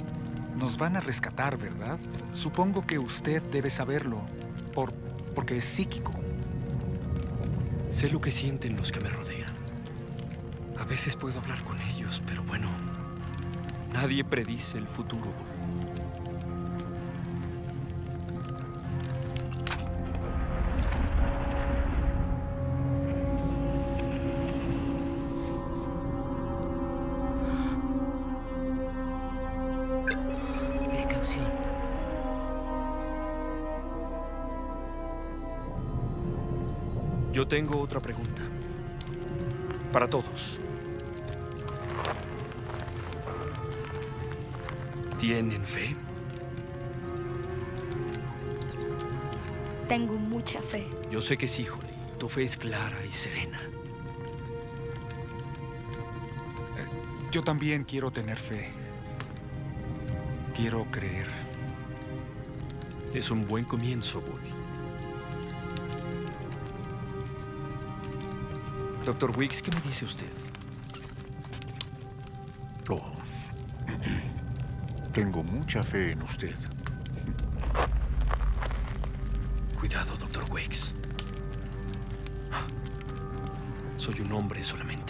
nos van a rescatar, ¿verdad? Supongo que usted debe saberlo, por, porque es psíquico. Sé lo que sienten los que me rodean. A veces puedo hablar con ellos, pero bueno, nadie predice el futuro. Yo tengo otra pregunta. Para todos. ¿Tienen fe? Tengo mucha fe. Yo sé que sí, Holly. Tu fe es clara y serena. Yo también quiero tener fe. Quiero creer. Es un buen comienzo, Bull. Doctor Wicks, ¿qué me dice usted? Oh. Tengo mucha fe en usted. Cuidado, Doctor Wicks. Soy un hombre solamente.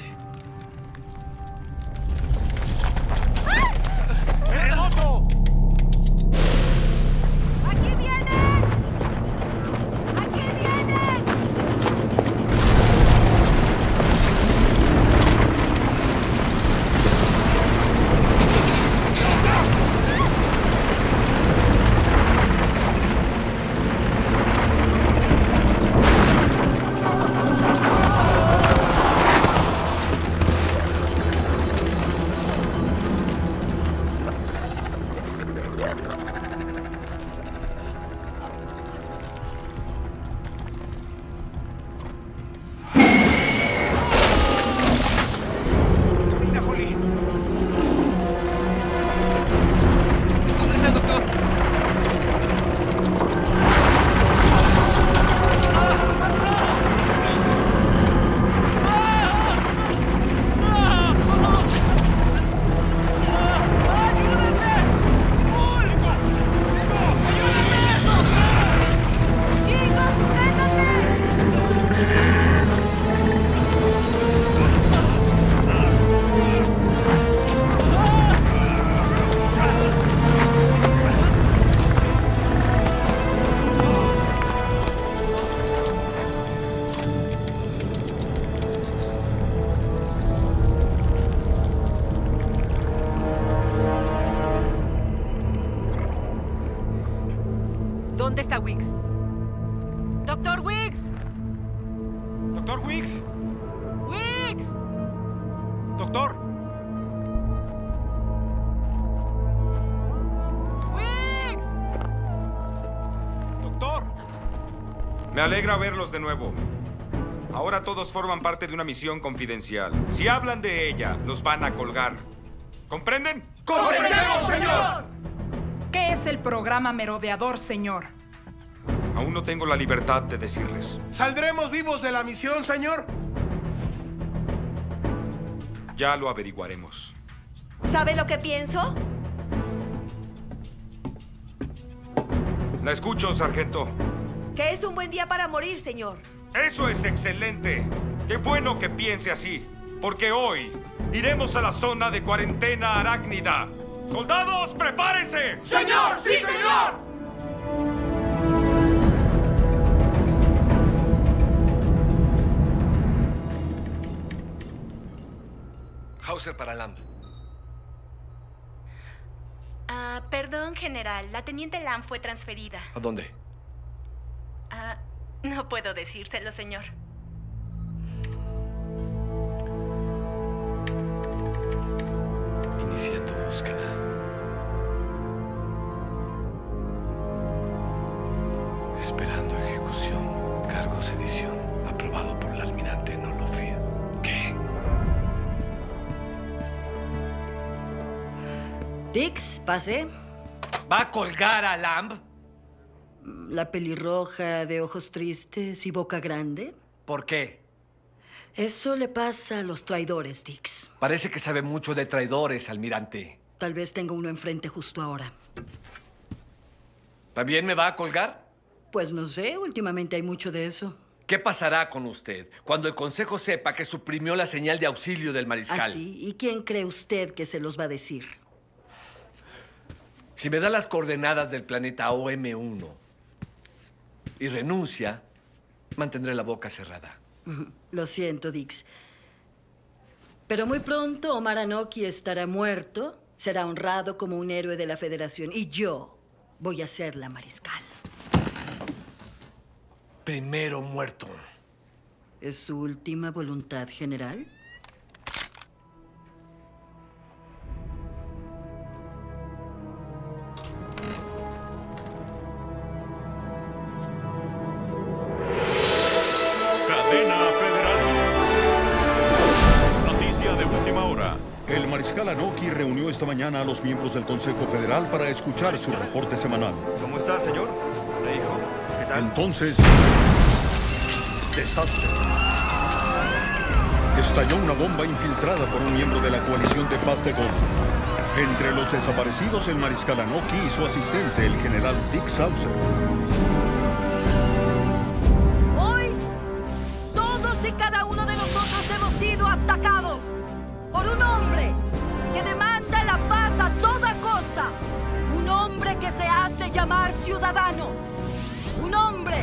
Alegra verlos de nuevo. Ahora todos forman parte de una misión confidencial. Si hablan de ella, los van a colgar. ¿Comprenden? ¡Comprendemos, señor! ¿Qué es el programa Merodeador, señor? Aún no tengo la libertad de decirles. ¿Saldremos vivos de la misión, señor? Ya lo averiguaremos. ¿Sabe lo que pienso? La escucho, sargento. Es un buen día para morir, señor. Eso es excelente. Qué bueno que piense así. Porque hoy iremos a la zona de cuarentena arácnida. ¡Soldados, prepárense! ¡Señor! ¡Sí, señor! Hauser para Lamb. Ah, perdón, general. La teniente Lam fue transferida. ¿A dónde? No puedo decírselo, señor. Iniciando búsqueda. Esperando ejecución. Cargo sedición. Aprobado por el almirante Nolofid. ¿Qué? Dix, pase. ¿Va a colgar a Lamb? La pelirroja de ojos tristes y boca grande. ¿Por qué? Eso le pasa a los traidores, Dix. Parece que sabe mucho de traidores, almirante. Tal vez tenga uno enfrente justo ahora. ¿También me va a colgar? Pues no sé, últimamente hay mucho de eso. ¿Qué pasará con usted cuando el Consejo sepa que suprimió la señal de auxilio del mariscal? ¿Ah, sí? ¿Y quién cree usted que se los va a decir? Si me da las coordenadas del planeta OM1 y renuncia, mantendré la boca cerrada. Lo siento, Dix. Pero muy pronto Omar Anoki estará muerto, será honrado como un héroe de la Federación y yo voy a ser la mariscal. Primero muerto. ¿Es su última voluntad, general? Esta mañana a los miembros del Consejo Federal para escuchar su reporte semanal. ¿Cómo está, señor? ¿Le dijo? ¿Qué tal? Entonces, desastre. Estalló una bomba infiltrada por un miembro de la coalición de paz de Gol. Entre los desaparecidos, el mariscal Anoki y su asistente, el general Dick Saucer. Ciudadano. Un hombre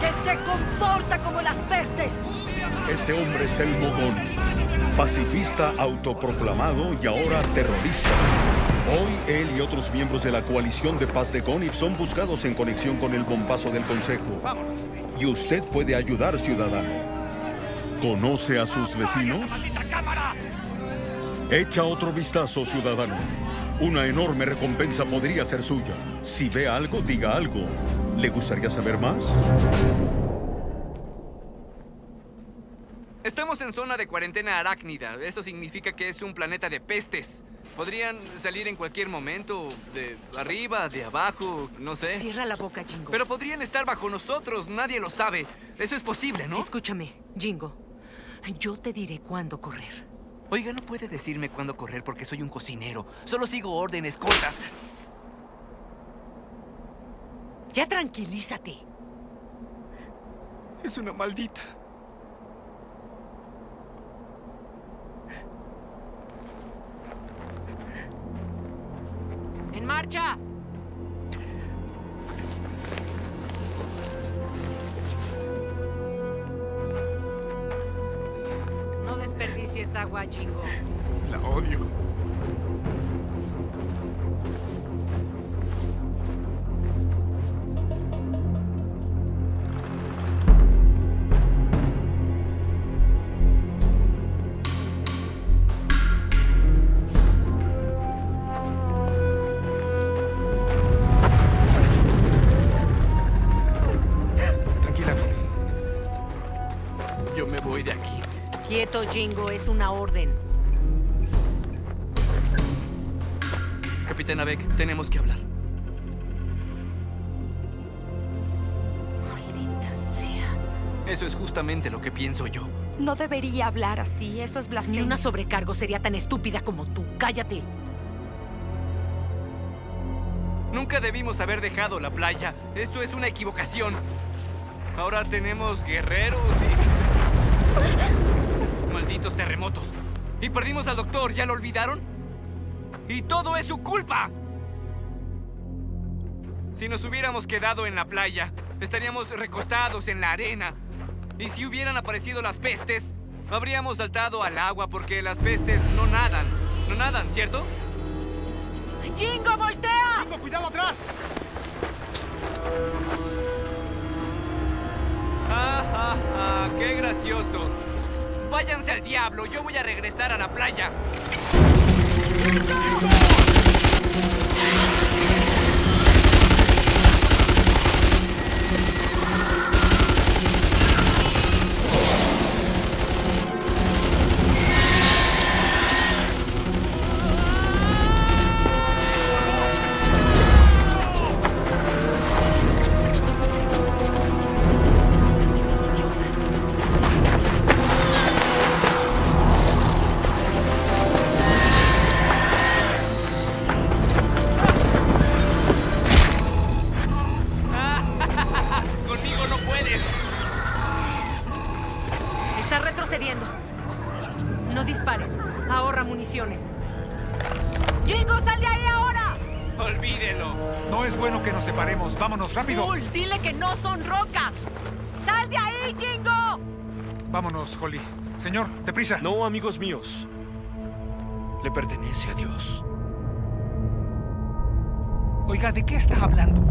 que se comporta como las pestes. Ese hombre es el Mogón, pacifista autoproclamado y ahora terrorista. Hoy él y otros miembros de la coalición de paz de Gonif son buscados en conexión con el bombazo del Consejo. Y usted puede ayudar, ciudadano. ¿Conoce a sus vecinos? Echa otro vistazo, ciudadano. Una enorme recompensa podría ser suya. Si ve algo, diga algo. ¿Le gustaría saber más? Estamos en zona de cuarentena arácnida. Eso significa que es un planeta de pestes. Podrían salir en cualquier momento, de arriba, de abajo, no sé. Cierra la boca, Jingo. Pero podrían estar bajo nosotros, nadie lo sabe. Eso es posible, ¿no? Escúchame, Jingo. Yo te diré cuándo correr. Oiga, no puede decirme cuándo correr porque soy un cocinero. Solo sigo órdenes cortas. Ya tranquilízate. Es una maldita. ¡En marcha! La odio. Jingo, es una orden. Capitana Beck, tenemos que hablar. Eso es justamente lo que pienso yo. No debería hablar así, eso es Ni blasfemia. una sobrecargo sería tan estúpida como tú. Cállate. Nunca debimos haber dejado la playa. Esto es una equivocación. Ahora tenemos guerreros y... Malditos terremotos. Y perdimos al doctor, ¿ya lo olvidaron? Y todo es su culpa. Si nos hubiéramos quedado en la playa, estaríamos recostados en la arena. Y si hubieran aparecido las pestes, habríamos saltado al agua porque las pestes no nadan. No nadan, ¿cierto? ¡Jingo, voltea! ¡Jingo, cuidado atrás! ¡Ja, ja, ja! ¡Qué graciosos! Váyanse al diablo, yo voy a regresar a la playa. Amigos míos. Le pertenece a Dios. Oiga, ¿de qué está hablando?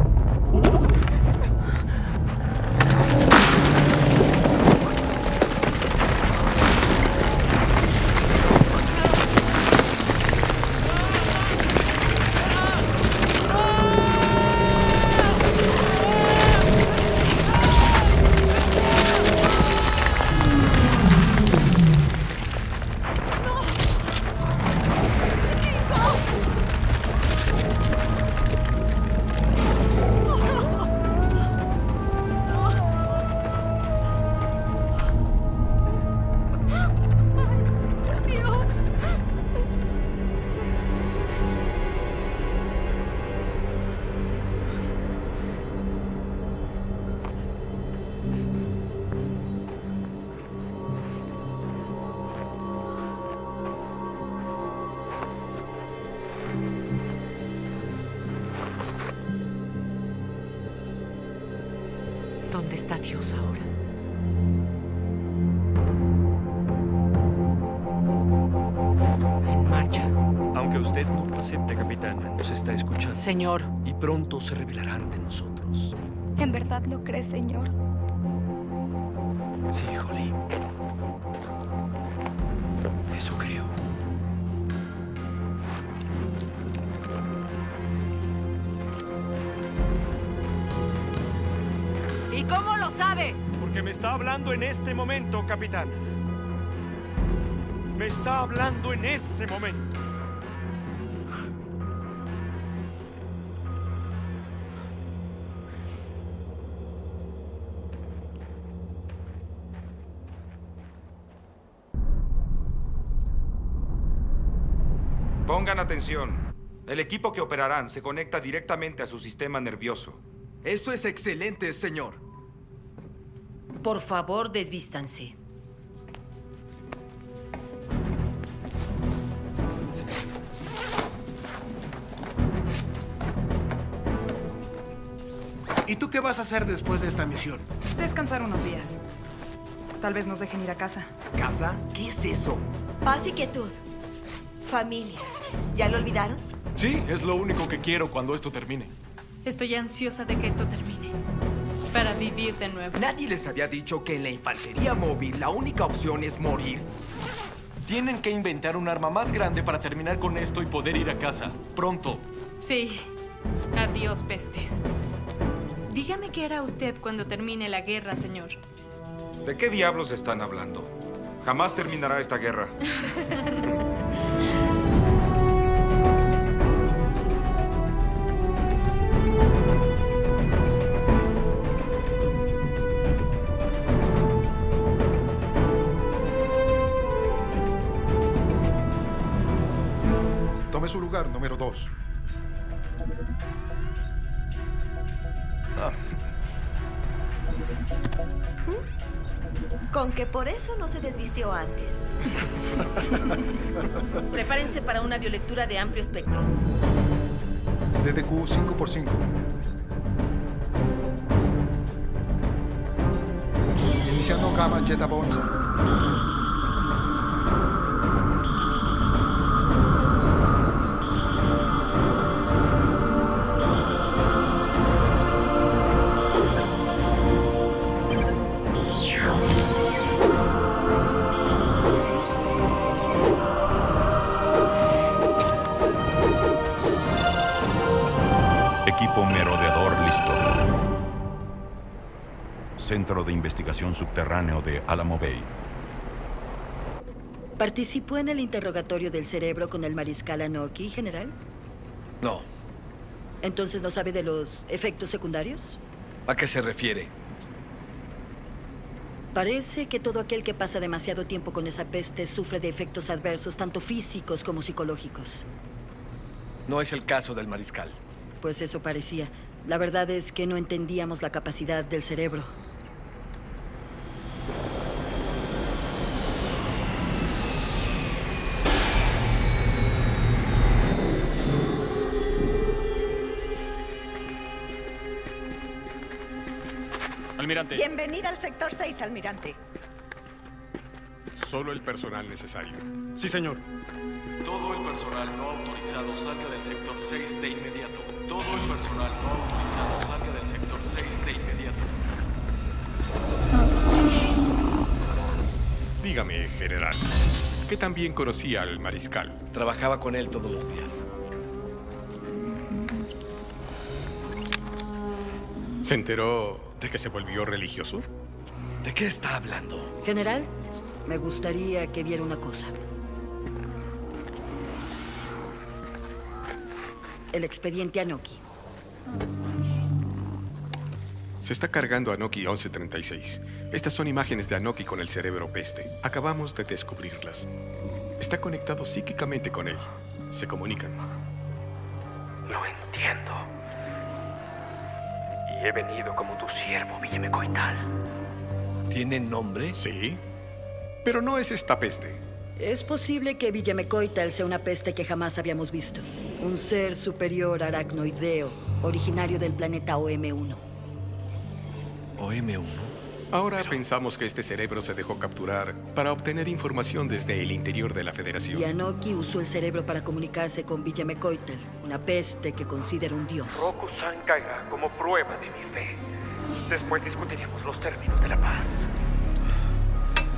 Señor. Y pronto se revelará ante nosotros. ¿En verdad lo crees, Señor? Sí, Holly. Eso creo. ¿Y cómo lo sabe? Porque me está hablando en este momento, capitán. Me está hablando en este momento. Atención. El equipo que operarán se conecta directamente a su sistema nervioso. Eso es excelente, señor. Por favor, desvístanse. ¿Y tú qué vas a hacer después de esta misión? Descansar unos días. Tal vez nos dejen ir a casa. ¿Casa? ¿Qué es eso? Paz y quietud. Familia. ¿Ya lo olvidaron? Sí, es lo único que quiero cuando esto termine. Estoy ansiosa de que esto termine. Para vivir de nuevo. ¿Nadie les había dicho que en la infantería móvil la única opción es morir? Tienen que inventar un arma más grande para terminar con esto y poder ir a casa. Pronto. Sí. Adiós, pestes. Dígame qué hará usted cuando termine la guerra, señor. ¿De qué diablos están hablando? Jamás terminará esta guerra. su lugar, número dos. Con que por eso no se desvistió antes. Prepárense para una biolectura de amplio espectro. DDQ 5x5. Iniciando gamma Jetta Bonza. Centro de Investigación Subterráneo de Alamo Bay. ¿Participó en el interrogatorio del cerebro con el mariscal Anoki, general? No. ¿Entonces no sabe de los efectos secundarios? ¿A qué se refiere? Parece que todo aquel que pasa demasiado tiempo con esa peste sufre de efectos adversos, tanto físicos como psicológicos. No es el caso del mariscal. Pues eso parecía. La verdad es que no entendíamos la capacidad del cerebro. Almirante. Bienvenida al sector 6, almirante. Solo el personal necesario. Sí, señor. Todo el personal no autorizado salga del sector 6 de inmediato. Todo el personal no autorizado salga del sector 6 de inmediato. Dígame, general, ¿qué tan bien conocía al mariscal? Trabajaba con él todos los días. ¿Se enteró de que se volvió religioso? ¿De qué está hablando? General, me gustaría que viera una cosa. El expediente Anoki. Se está cargando Anoki 1136. Estas son imágenes de Anoki con el cerebro peste. Acabamos de descubrirlas. Está conectado psíquicamente con él. Se comunican. Lo entiendo. Y he venido como tu siervo, Villamecoital. ¿Tiene nombre? Sí. Pero no es esta peste. Es posible que Villamecoital sea una peste que jamás habíamos visto. Un ser superior aracnoideo, originario del planeta OM1. ¿OM1? Ahora pensamos que este cerebro se dejó capturar para obtener información desde el interior de la Federación. Y Anoki usó el cerebro para comunicarse con Villamecoital, una peste que considera un dios. Roku-san caerá como prueba de mi fe. Después discutiremos los términos de la paz.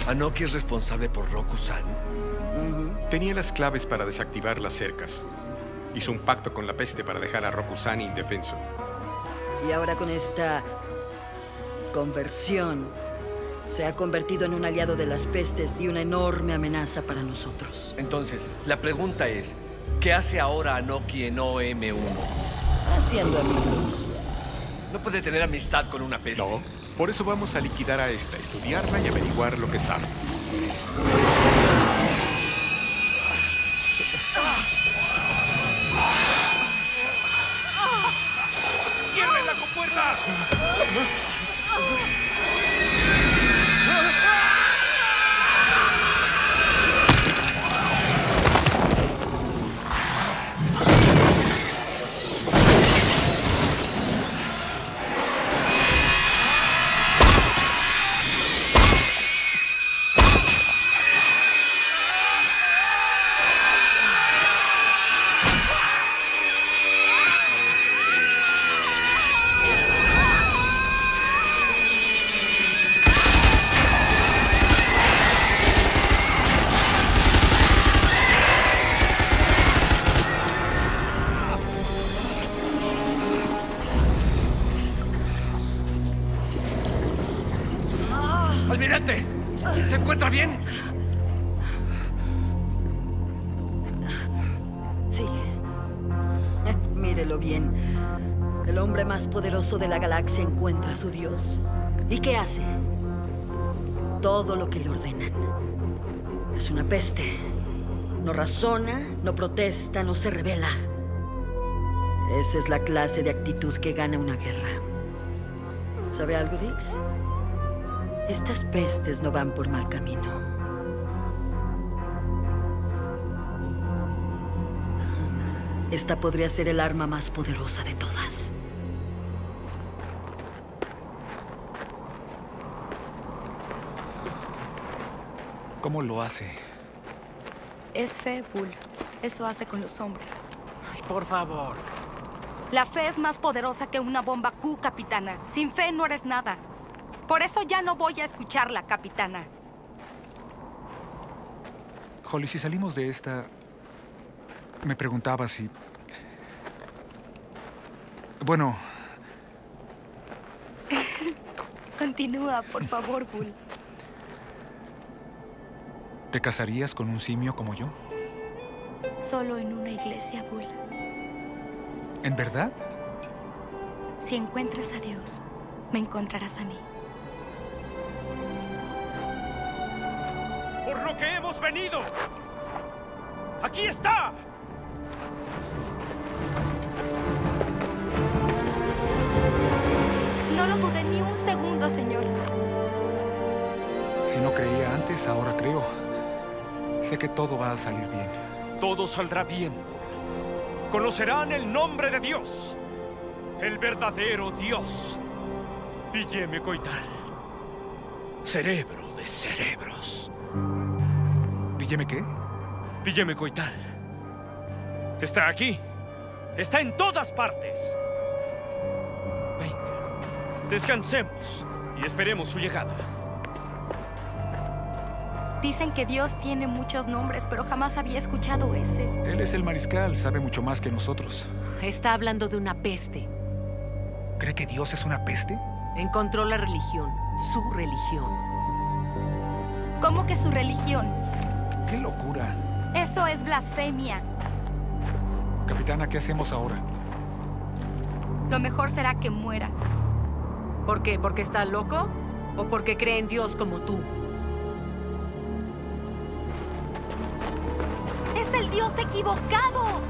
¿Anoki es responsable por Roku-san? Tenía las claves para desactivar las cercas. Hizo un pacto con la peste para dejar a Rokusan indefenso. Y ahora con esta conversión, se ha convertido en un aliado de las pestes y una enorme amenaza para nosotros. Entonces, la pregunta es, ¿qué hace ahora Anoki en OM1? Haciendo amigos. No puede tener amistad con una peste. No, por eso vamos a liquidar a esta, estudiarla y averiguar lo que sabe. ¡Cierren la compuerta! Oh! Una peste. no razona, no protesta, no se revela. Esa es la clase de actitud que gana una guerra. ¿Sabe algo, Dix? Estas pestes no van por mal camino. Esta podría ser el arma más poderosa de todas. ¿Cómo lo hace? Es fe, Bull. Eso hace con los hombres. Ay, por favor. La fe es más poderosa que una bomba Q, capitana. Sin fe no eres nada. Por eso ya no voy a escucharla, capitana. Holly, si salimos de esta... Me preguntaba si... Bueno, Continúa, por favor, Bull. ¿Te casarías con un simio como yo? Solo en una iglesia, Bull. ¿En verdad? Si encuentras a Dios, me encontrarás a mí. ¡Por lo que hemos venido! ¡Aquí está! No lo dudé ni un segundo, señor. Si no creía antes, ahora creo. Sé que todo va a salir bien. Todo saldrá bien, Bull. Conocerán el nombre de Dios. El verdadero Dios. Villeme Coital. Cerebro de cerebros. ¿Villeme qué? Villeme Coital. Está aquí. Está en todas partes. Venga. Descansemos y esperemos su llegada. Dicen que Dios tiene muchos nombres, pero jamás había escuchado ese. Él es el mariscal, sabe mucho más que nosotros. Está hablando de una peste. ¿Cree que Dios es una peste? Encontró la religión, su religión. ¿Cómo que su religión? ¡Qué locura! Eso es blasfemia. Capitana, ¿qué hacemos ahora? Lo mejor será que muera. ¿Por qué? ¿Porque está loco? ¿O porque cree en Dios como tú? Dios equivocado!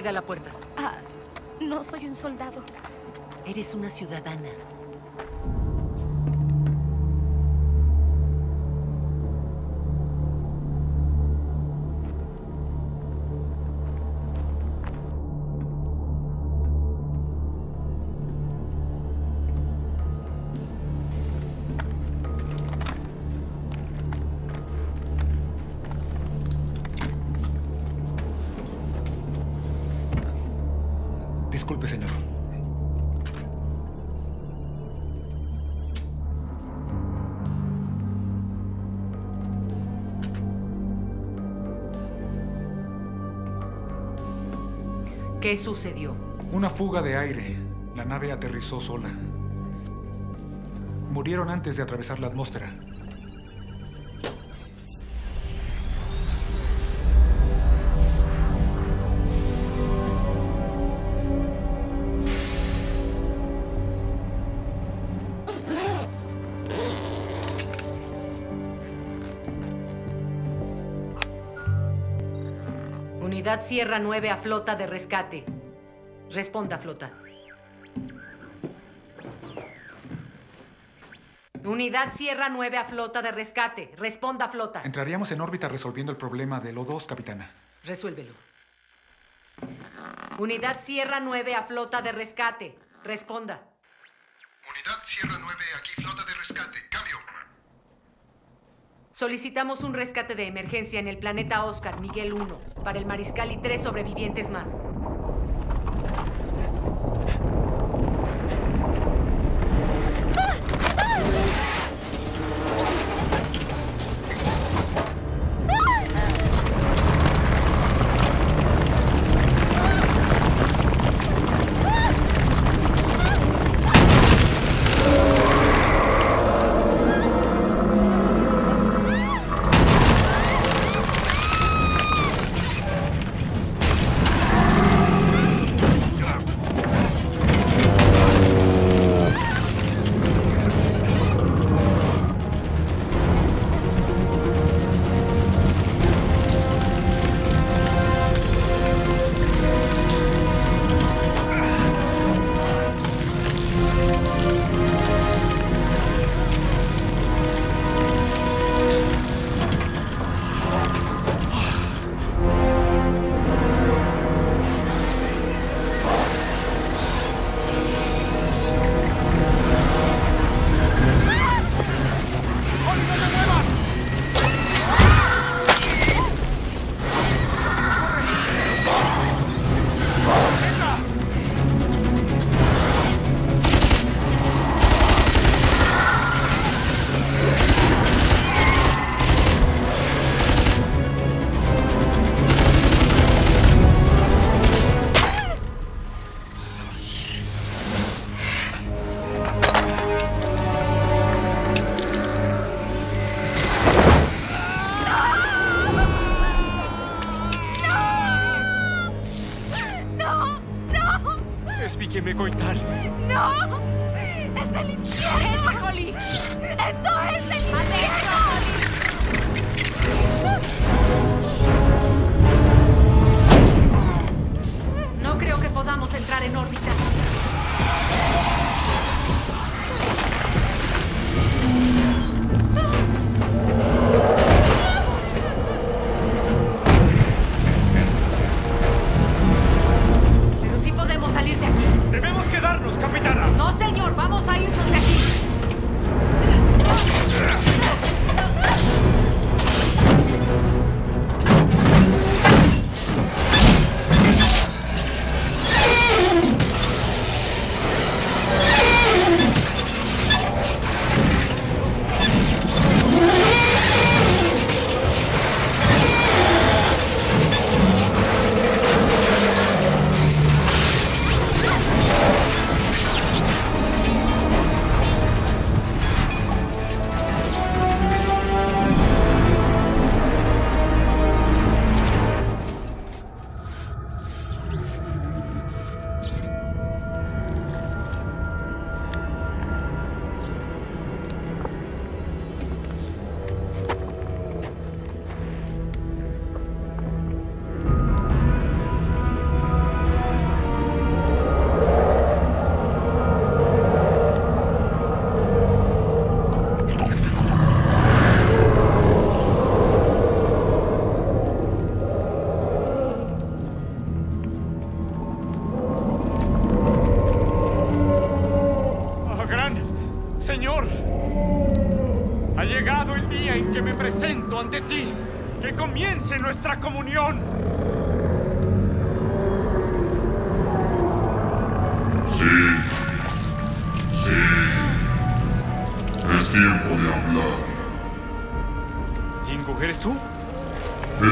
Cuida la puerta. Ah, no soy un soldado. Eres una ciudadana. ¿Qué sucedió? Una fuga de aire. La nave aterrizó sola. Murieron antes de atravesar la atmósfera. Unidad Sierra 9 a flota de rescate. Responda, flota. Unidad Sierra 9 a flota de rescate. Responda, flota. Entraríamos en órbita resolviendo el problema del O2, capitana. Resuélvelo. Unidad Sierra 9 a flota de rescate. Responda. Unidad Sierra 9, aquí flota de rescate. Solicitamos un rescate de emergencia en el planeta Oscar, Miguel 1, para el mariscal y tres sobrevivientes más.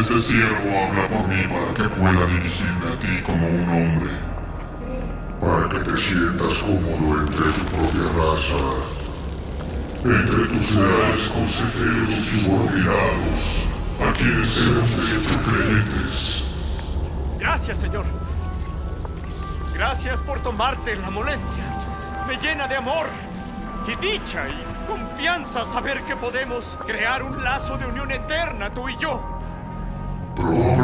Este siervo habla por mí para que pueda dirigirme a ti como un hombre. Para que te sientas cómodo entre tu propia raza. Entre tus leales consejeros y subordinados. A quienes hemos hecho creyentes. Gracias, Señor. Gracias por tomarte la molestia. Me llena de amor y dicha y confianza saber que podemos crear un lazo de unión eterna, tú y yo.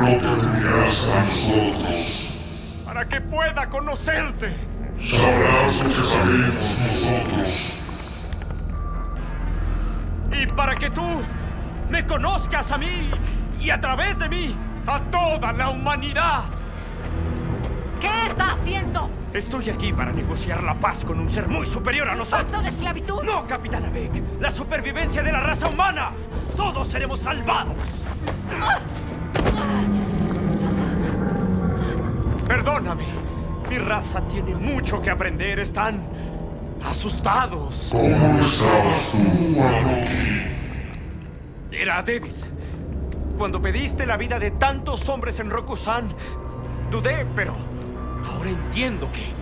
Te unirás a nosotros. Para que pueda conocerte. Sabrás lo que sabemos nosotros. Y para que tú me conozcas a mí y a través de mí a toda la humanidad. ¿Qué está haciendo? Estoy aquí para negociar la paz con un ser muy superior a nosotros. ¿Pacto de esclavitud? No, Capitana Beck. La supervivencia de la raza humana. todos seremos salvados. Perdóname. Mi raza tiene mucho que aprender. Están asustados. ¿Cómo estabas tú, Anoki? Era débil. Cuando pediste la vida de tantos hombres en Rokusan, dudé, pero ahora entiendo que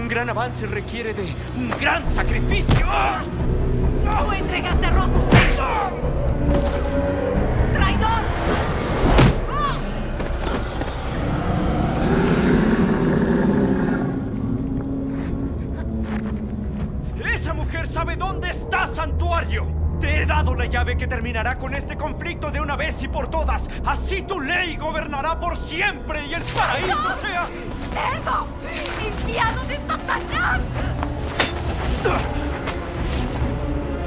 un gran avance requiere de un gran sacrificio. ¡Tú entregaste a Rokusan! Sabe dónde está Santuario! Te he dado la llave que terminará con este conflicto de una vez y por todas. Así tu ley gobernará por siempre y el paraíso sea... ¡Cerdo! ¡Enviado de Satanás!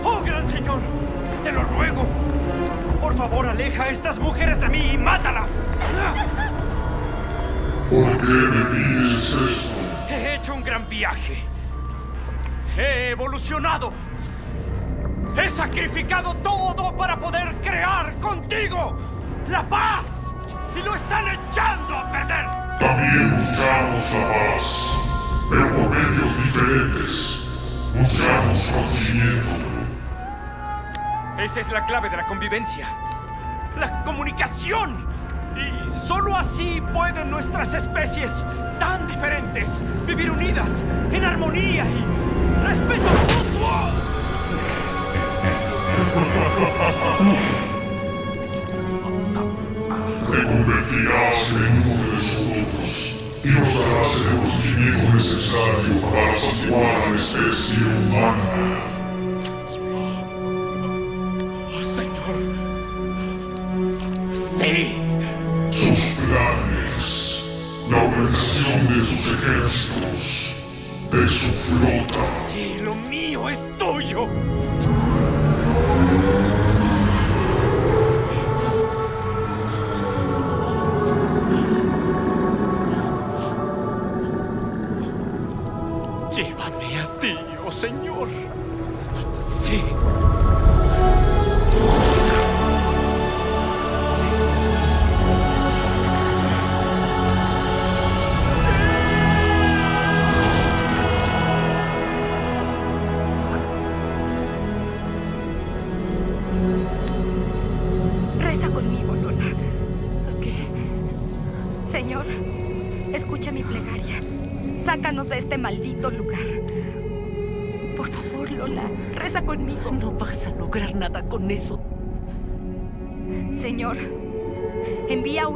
¡Oh, gran señor! ¡Te lo ruego! Por favor, aleja a estas mujeres de mí y mátalas. ¿Por qué me pides esto? He hecho un gran viaje. He evolucionado. He sacrificado todo para poder crear contigo la paz. Y lo están echando a perder. También buscamos la paz, pero por medios diferentes. Buscamos conocimiento. Esa es la clave de la convivencia. La comunicación. Y solo así pueden nuestras especies tan diferentes vivir unidas, en armonía y respeto mutuo. Te convertirás en uno de nosotros y nos darás el conocimiento necesario para apaciguar a la especie humana. Sí. Sus planes, la organización de sus ejércitos, de su flota. Mío es tuyo.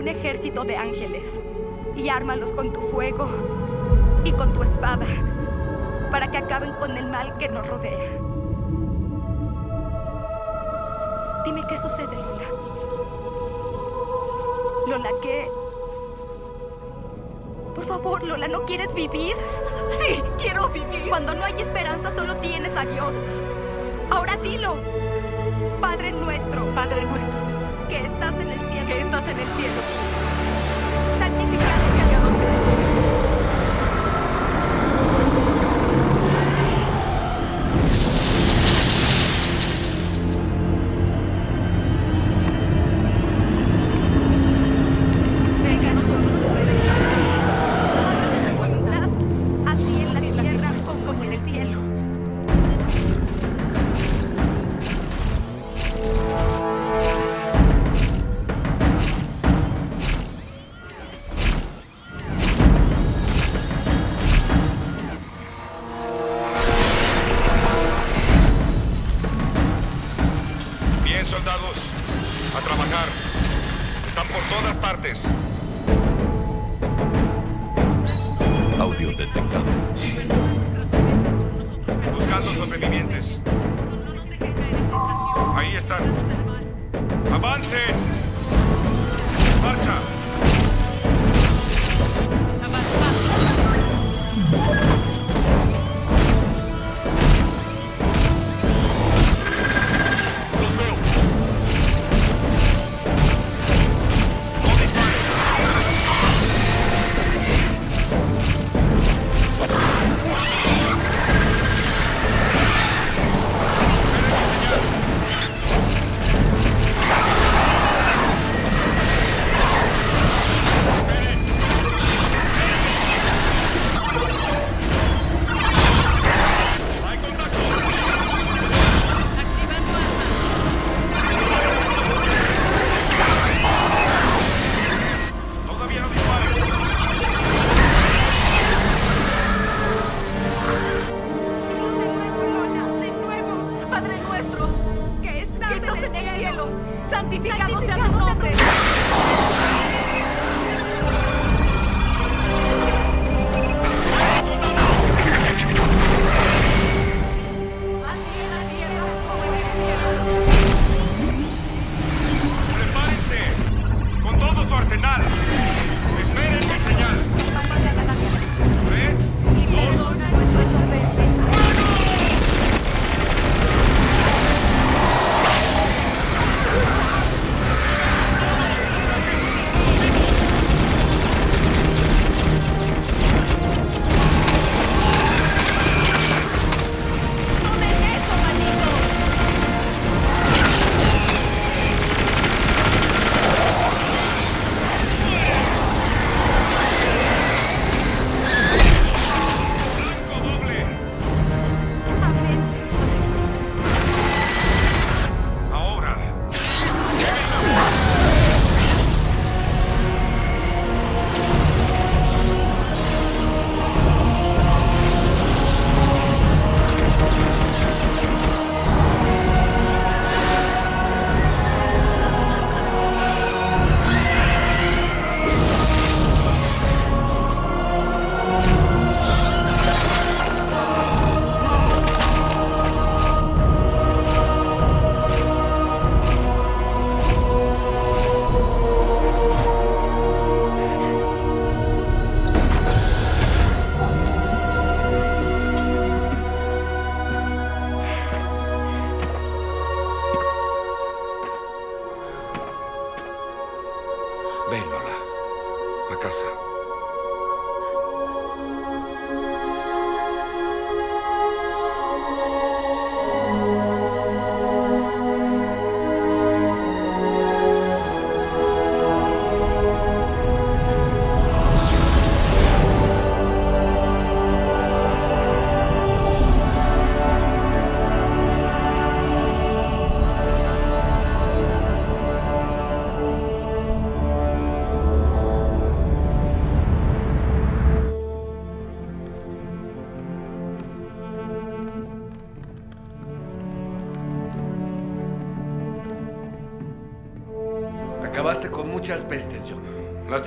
Un ejército de ángeles y ármalos con tu fuego y con tu espada para que acaben con el mal que nos rodea.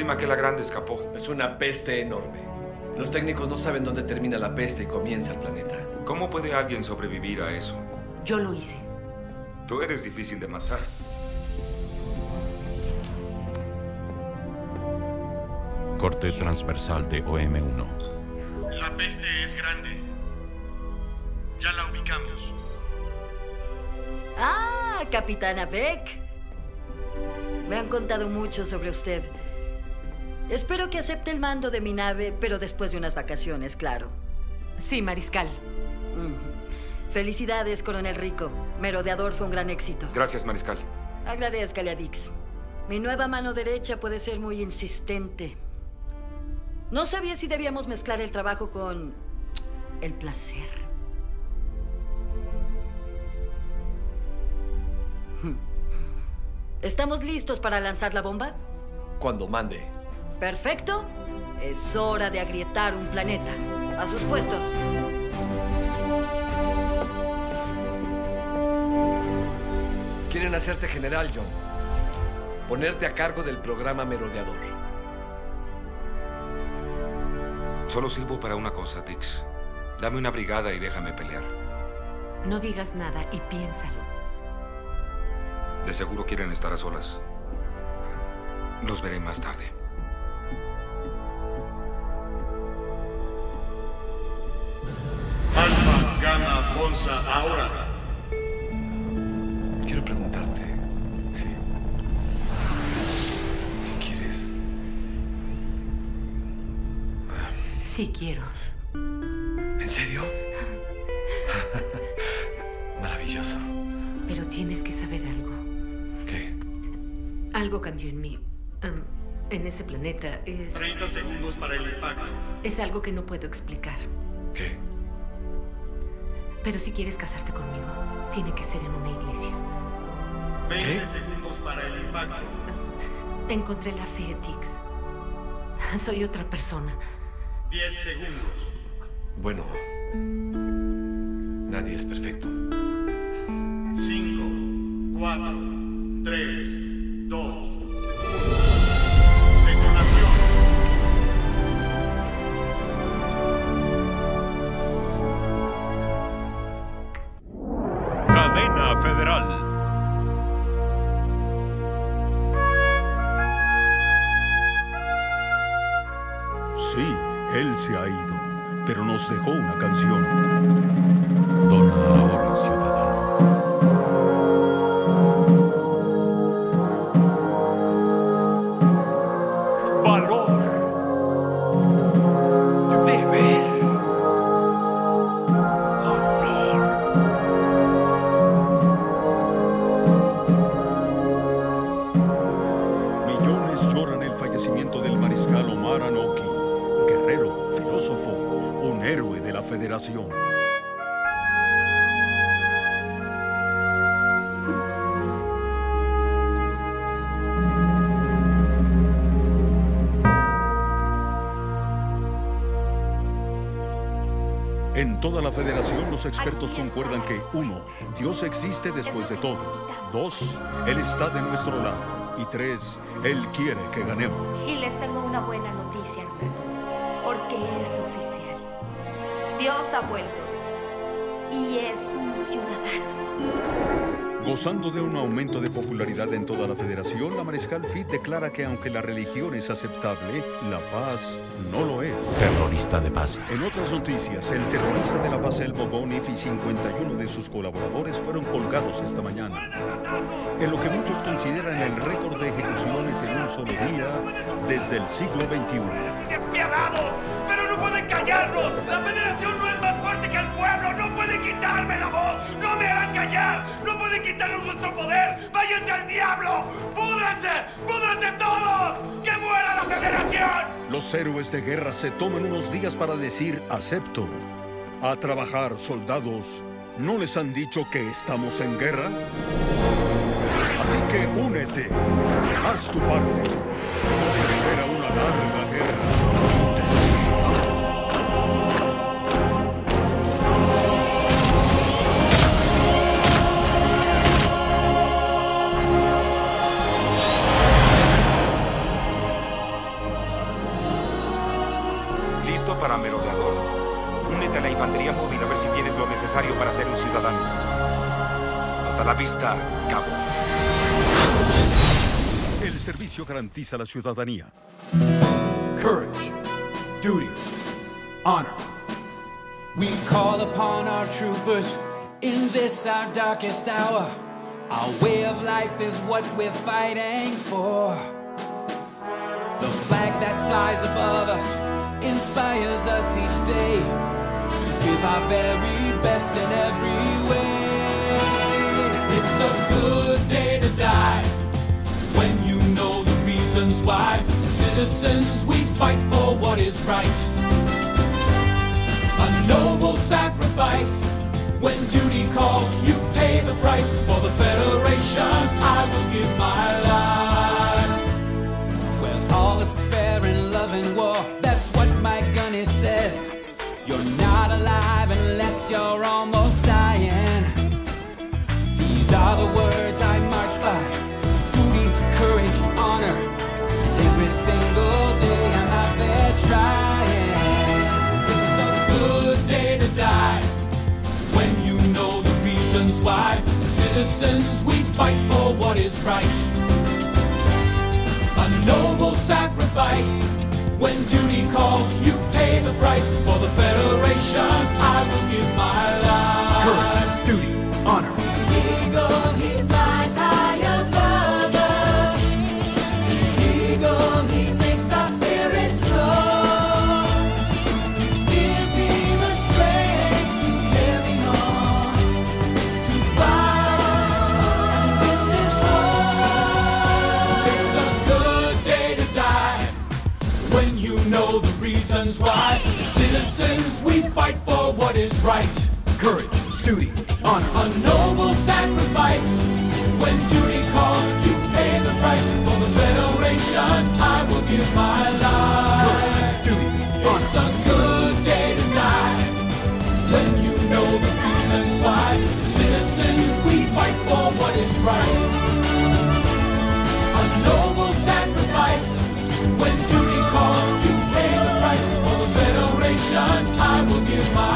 Lástima que la grande escapó. Es una peste enorme. Los técnicos no saben dónde termina la peste y comienza el planeta. ¿Cómo puede alguien sobrevivir a eso? Yo lo hice. Tú eres difícil de matar. Corte transversal de OM1. La peste es grande. Ya la ubicamos. Ah, Capitana Beck. Me han contado mucho sobre usted. Espero que acepte el mando de mi nave, pero después de unas vacaciones, claro. Sí, Mariscal. Mm. Felicidades, Coronel Rico. Merodeador fue un gran éxito. Gracias, Mariscal. Agradezcale a Dix. Mi nueva mano derecha puede ser muy insistente. No sabía si debíamos mezclar el trabajo con el placer. ¿Estamos listos para lanzar la bomba? Cuando mande. Perfecto. Es hora de agrietar un planeta. A sus puestos. Quieren hacerte general, John. Ponerte a cargo del programa Merodeador. Solo sirvo para una cosa, Dix. Dame una brigada y déjame pelear. No digas nada y piénsalo. De seguro quieren estar a solas. Los veré más tarde. Ahora. Quiero preguntarte si. Si quieres. Sí quiero. ¿En serio? Maravilloso. Pero tienes que saber algo. ¿Qué? Algo cambió en mí. En ese planeta es... 30 segundos para el impacto. Es algo que no puedo explicar. ¿Qué? Pero si quieres casarte conmigo, tiene que ser en una iglesia. 20 segundos para el impacto. Encontré la fe, Dix. Soy otra persona. 10 segundos. Bueno. Nadie es perfecto. 5, 4, 3, 2. Detonación. En toda la federación los expertos concuerdan que, uno, Dios existe después de todo. Dos, Él está de nuestro lado. Y tres, Él quiere que ganemos. Y les tengo una buena noticia, hermanos, porque es oficial. Dios ha vuelto y es un ciudadano. Gozando de un aumento de popularidad en toda la federación, la Mariscal Fit declara que aunque la religión es aceptable, la paz no lo es. Terrorista de paz. En otras noticias, el terrorista de la paz El Bogonif y 51 de sus colaboradores fueron colgados esta mañana. En lo que muchos consideran el récord de ejecuciones en un solo día desde el siglo XXI. ¡Despiadados! ¡Pero no pueden callarnos! ¡La federación no es más fuerte que el pueblo! ¡No pueden quitarme la voz! ¡No me harán callar! ¡No pueden quitarnos nuestro poder! ¡Váyanse al diablo! ¡Púdranse! ¡Púdranse todos! ¡Que muera la federación! Los héroes de guerra se toman unos días para decir acepto. A trabajar, soldados. ¿No les han dicho que estamos en guerra? Así que únete. Haz tu parte. Nos espera una larga guerra. Necesario para ser un ciudadano. Hasta la vista, cabo. El servicio garantiza la ciudadanía. courage, duty, honor. We call upon our troopers in this our darkest hour. Our way of life is what we're fighting for. The flag that flies above us inspires us each day to give our very best in every way. It's a good day to die when you know the reasons why. Citizens, we fight for what is right. A noble sacrifice. When duty calls, you pay the price. For the Federation, I will give my life. Well, all is fair in love and war. You're almost dying. These are the words I march by. Duty, courage, honor. And every single day I'm out there trying. It's a good day to die when you know the reasons why. Citizens, we fight for what is right. A noble sacrifice. When duty calls, you pay the price. For the Federation, I will give my life. you my